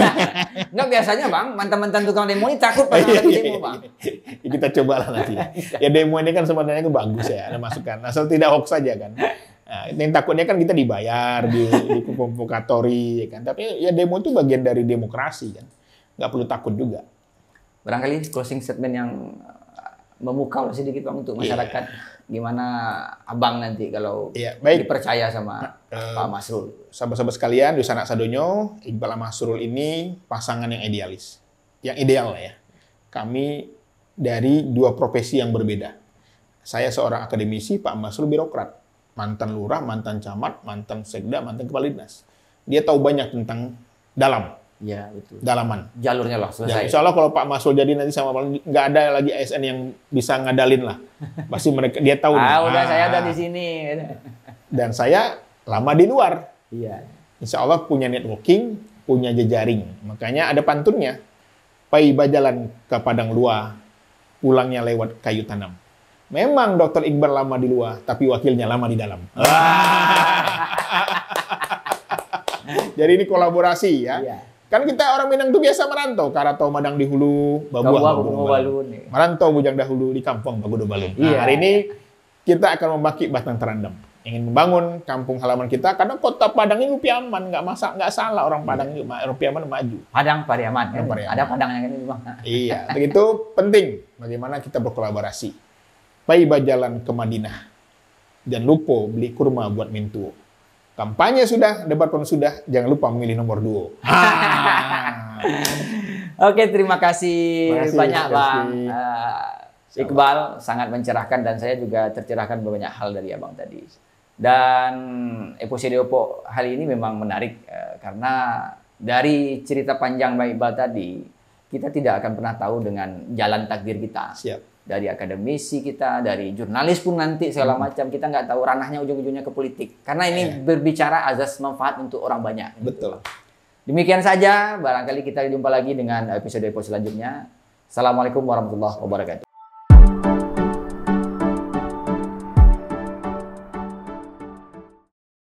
[SPEAKER 1] [LAUGHS]
[SPEAKER 2] Nggak biasanya bang, mantan-mantan tukang demo ini takut pada
[SPEAKER 1] Iya, iya,
[SPEAKER 2] demo bang.
[SPEAKER 1] iya. [LAUGHS] kita coba lah nanti. Ya demo ini kan sebenarnya kan bagus ya, ada masukan. Asal tidak hoax saja kan. Nah, yang takutnya kan kita dibayar, di, di provokatori, ya kan. Tapi ya demo itu bagian dari demokrasi kan. Nggak perlu takut juga.
[SPEAKER 2] Barangkali closing statement yang memukau sedikit bang untuk masyarakat. Gimana abang nanti kalau
[SPEAKER 1] Iya, baik.
[SPEAKER 2] dipercaya sama
[SPEAKER 1] Eh,
[SPEAKER 2] Pak Masrul?
[SPEAKER 1] sahabat-sahabat sekalian, di sana Sadonyo, Iqbal Masrul ini pasangan yang idealis. Yang ideal lah ya. Kami dari dua profesi yang berbeda. Saya seorang akademisi, Pak Masrul birokrat. Mantan lurah, mantan camat, mantan sekda, mantan kepala dinas. Dia tahu banyak tentang dalam,
[SPEAKER 2] Iya betul.
[SPEAKER 1] dalaman.
[SPEAKER 2] Jalurnya
[SPEAKER 1] Ya,
[SPEAKER 2] selesai.
[SPEAKER 1] insya Allah kalau Pak Masrul jadi nanti sama Pak nggak ada lagi ASN yang bisa ngadalin lah. Pasti mereka dia tahu. nih.
[SPEAKER 2] ah udah saya ada
[SPEAKER 1] Ah.
[SPEAKER 2] di sini.
[SPEAKER 1] Dan saya lama di luar.
[SPEAKER 2] Iya.
[SPEAKER 1] Insya Allah punya networking, punya jejaring. Makanya ada pantunnya. Pai bajalan ke padang luar, pulangnya lewat kayu tanam. Memang Dokter Iqbal lama di luar, tapi wakilnya lama di dalam. [LAUGHS] Jadi ini kolaborasi ya.
[SPEAKER 2] Iya.
[SPEAKER 1] Kan kita orang Minang tuh biasa merantau. Karatau Madang di hulu, Babuah, Balun.
[SPEAKER 2] Balun.
[SPEAKER 1] Merantau bujang dahulu di kampung Bagudo Balun. Nah,
[SPEAKER 2] Iya.
[SPEAKER 1] hari ini kita akan membaki batang terandam. ingin membangun kampung halaman kita karena kota Padang ini Piaman nggak masa nggak salah orang Padang
[SPEAKER 2] Iya.
[SPEAKER 1] ini orang Piaman maju.
[SPEAKER 2] Padang Pariaman. kan?
[SPEAKER 1] Padang Pariaman.
[SPEAKER 2] Ada Padangnya kan itu bang.
[SPEAKER 1] Iya, begitu penting bagaimana kita berkolaborasi. Paiba jalan ke Madinah. Jangan lupa beli kurma buat mintu. Kampanye sudah, debat pun sudah, jangan lupa memilih nomor dua. [LAUGHS]
[SPEAKER 2] Oke, terima kasih,
[SPEAKER 1] Terima kasih,
[SPEAKER 2] banyak
[SPEAKER 1] terima
[SPEAKER 2] Bang
[SPEAKER 1] kasih.
[SPEAKER 2] Eh, Iqbal, sangat mencerahkan dan saya juga tercerahkan banyak hal dari Abang tadi. Dan episode Opo hari ini memang menarik eh, karena dari cerita panjang Bang Iqbal tadi, kita tidak akan pernah tahu dengan jalan takdir kita.
[SPEAKER 1] Siap.
[SPEAKER 2] Dari akademisi kita, dari jurnalis pun nanti segala macam kita nggak tahu ranahnya ujung-ujungnya ke politik. Karena ini
[SPEAKER 1] Iya.
[SPEAKER 2] berbicara azas manfaat untuk orang banyak.
[SPEAKER 1] Betul.
[SPEAKER 2] Demikian saja, barangkali kita jumpa lagi dengan episode-episode selanjutnya. Assalamualaikum warahmatullahi wabarakatuh.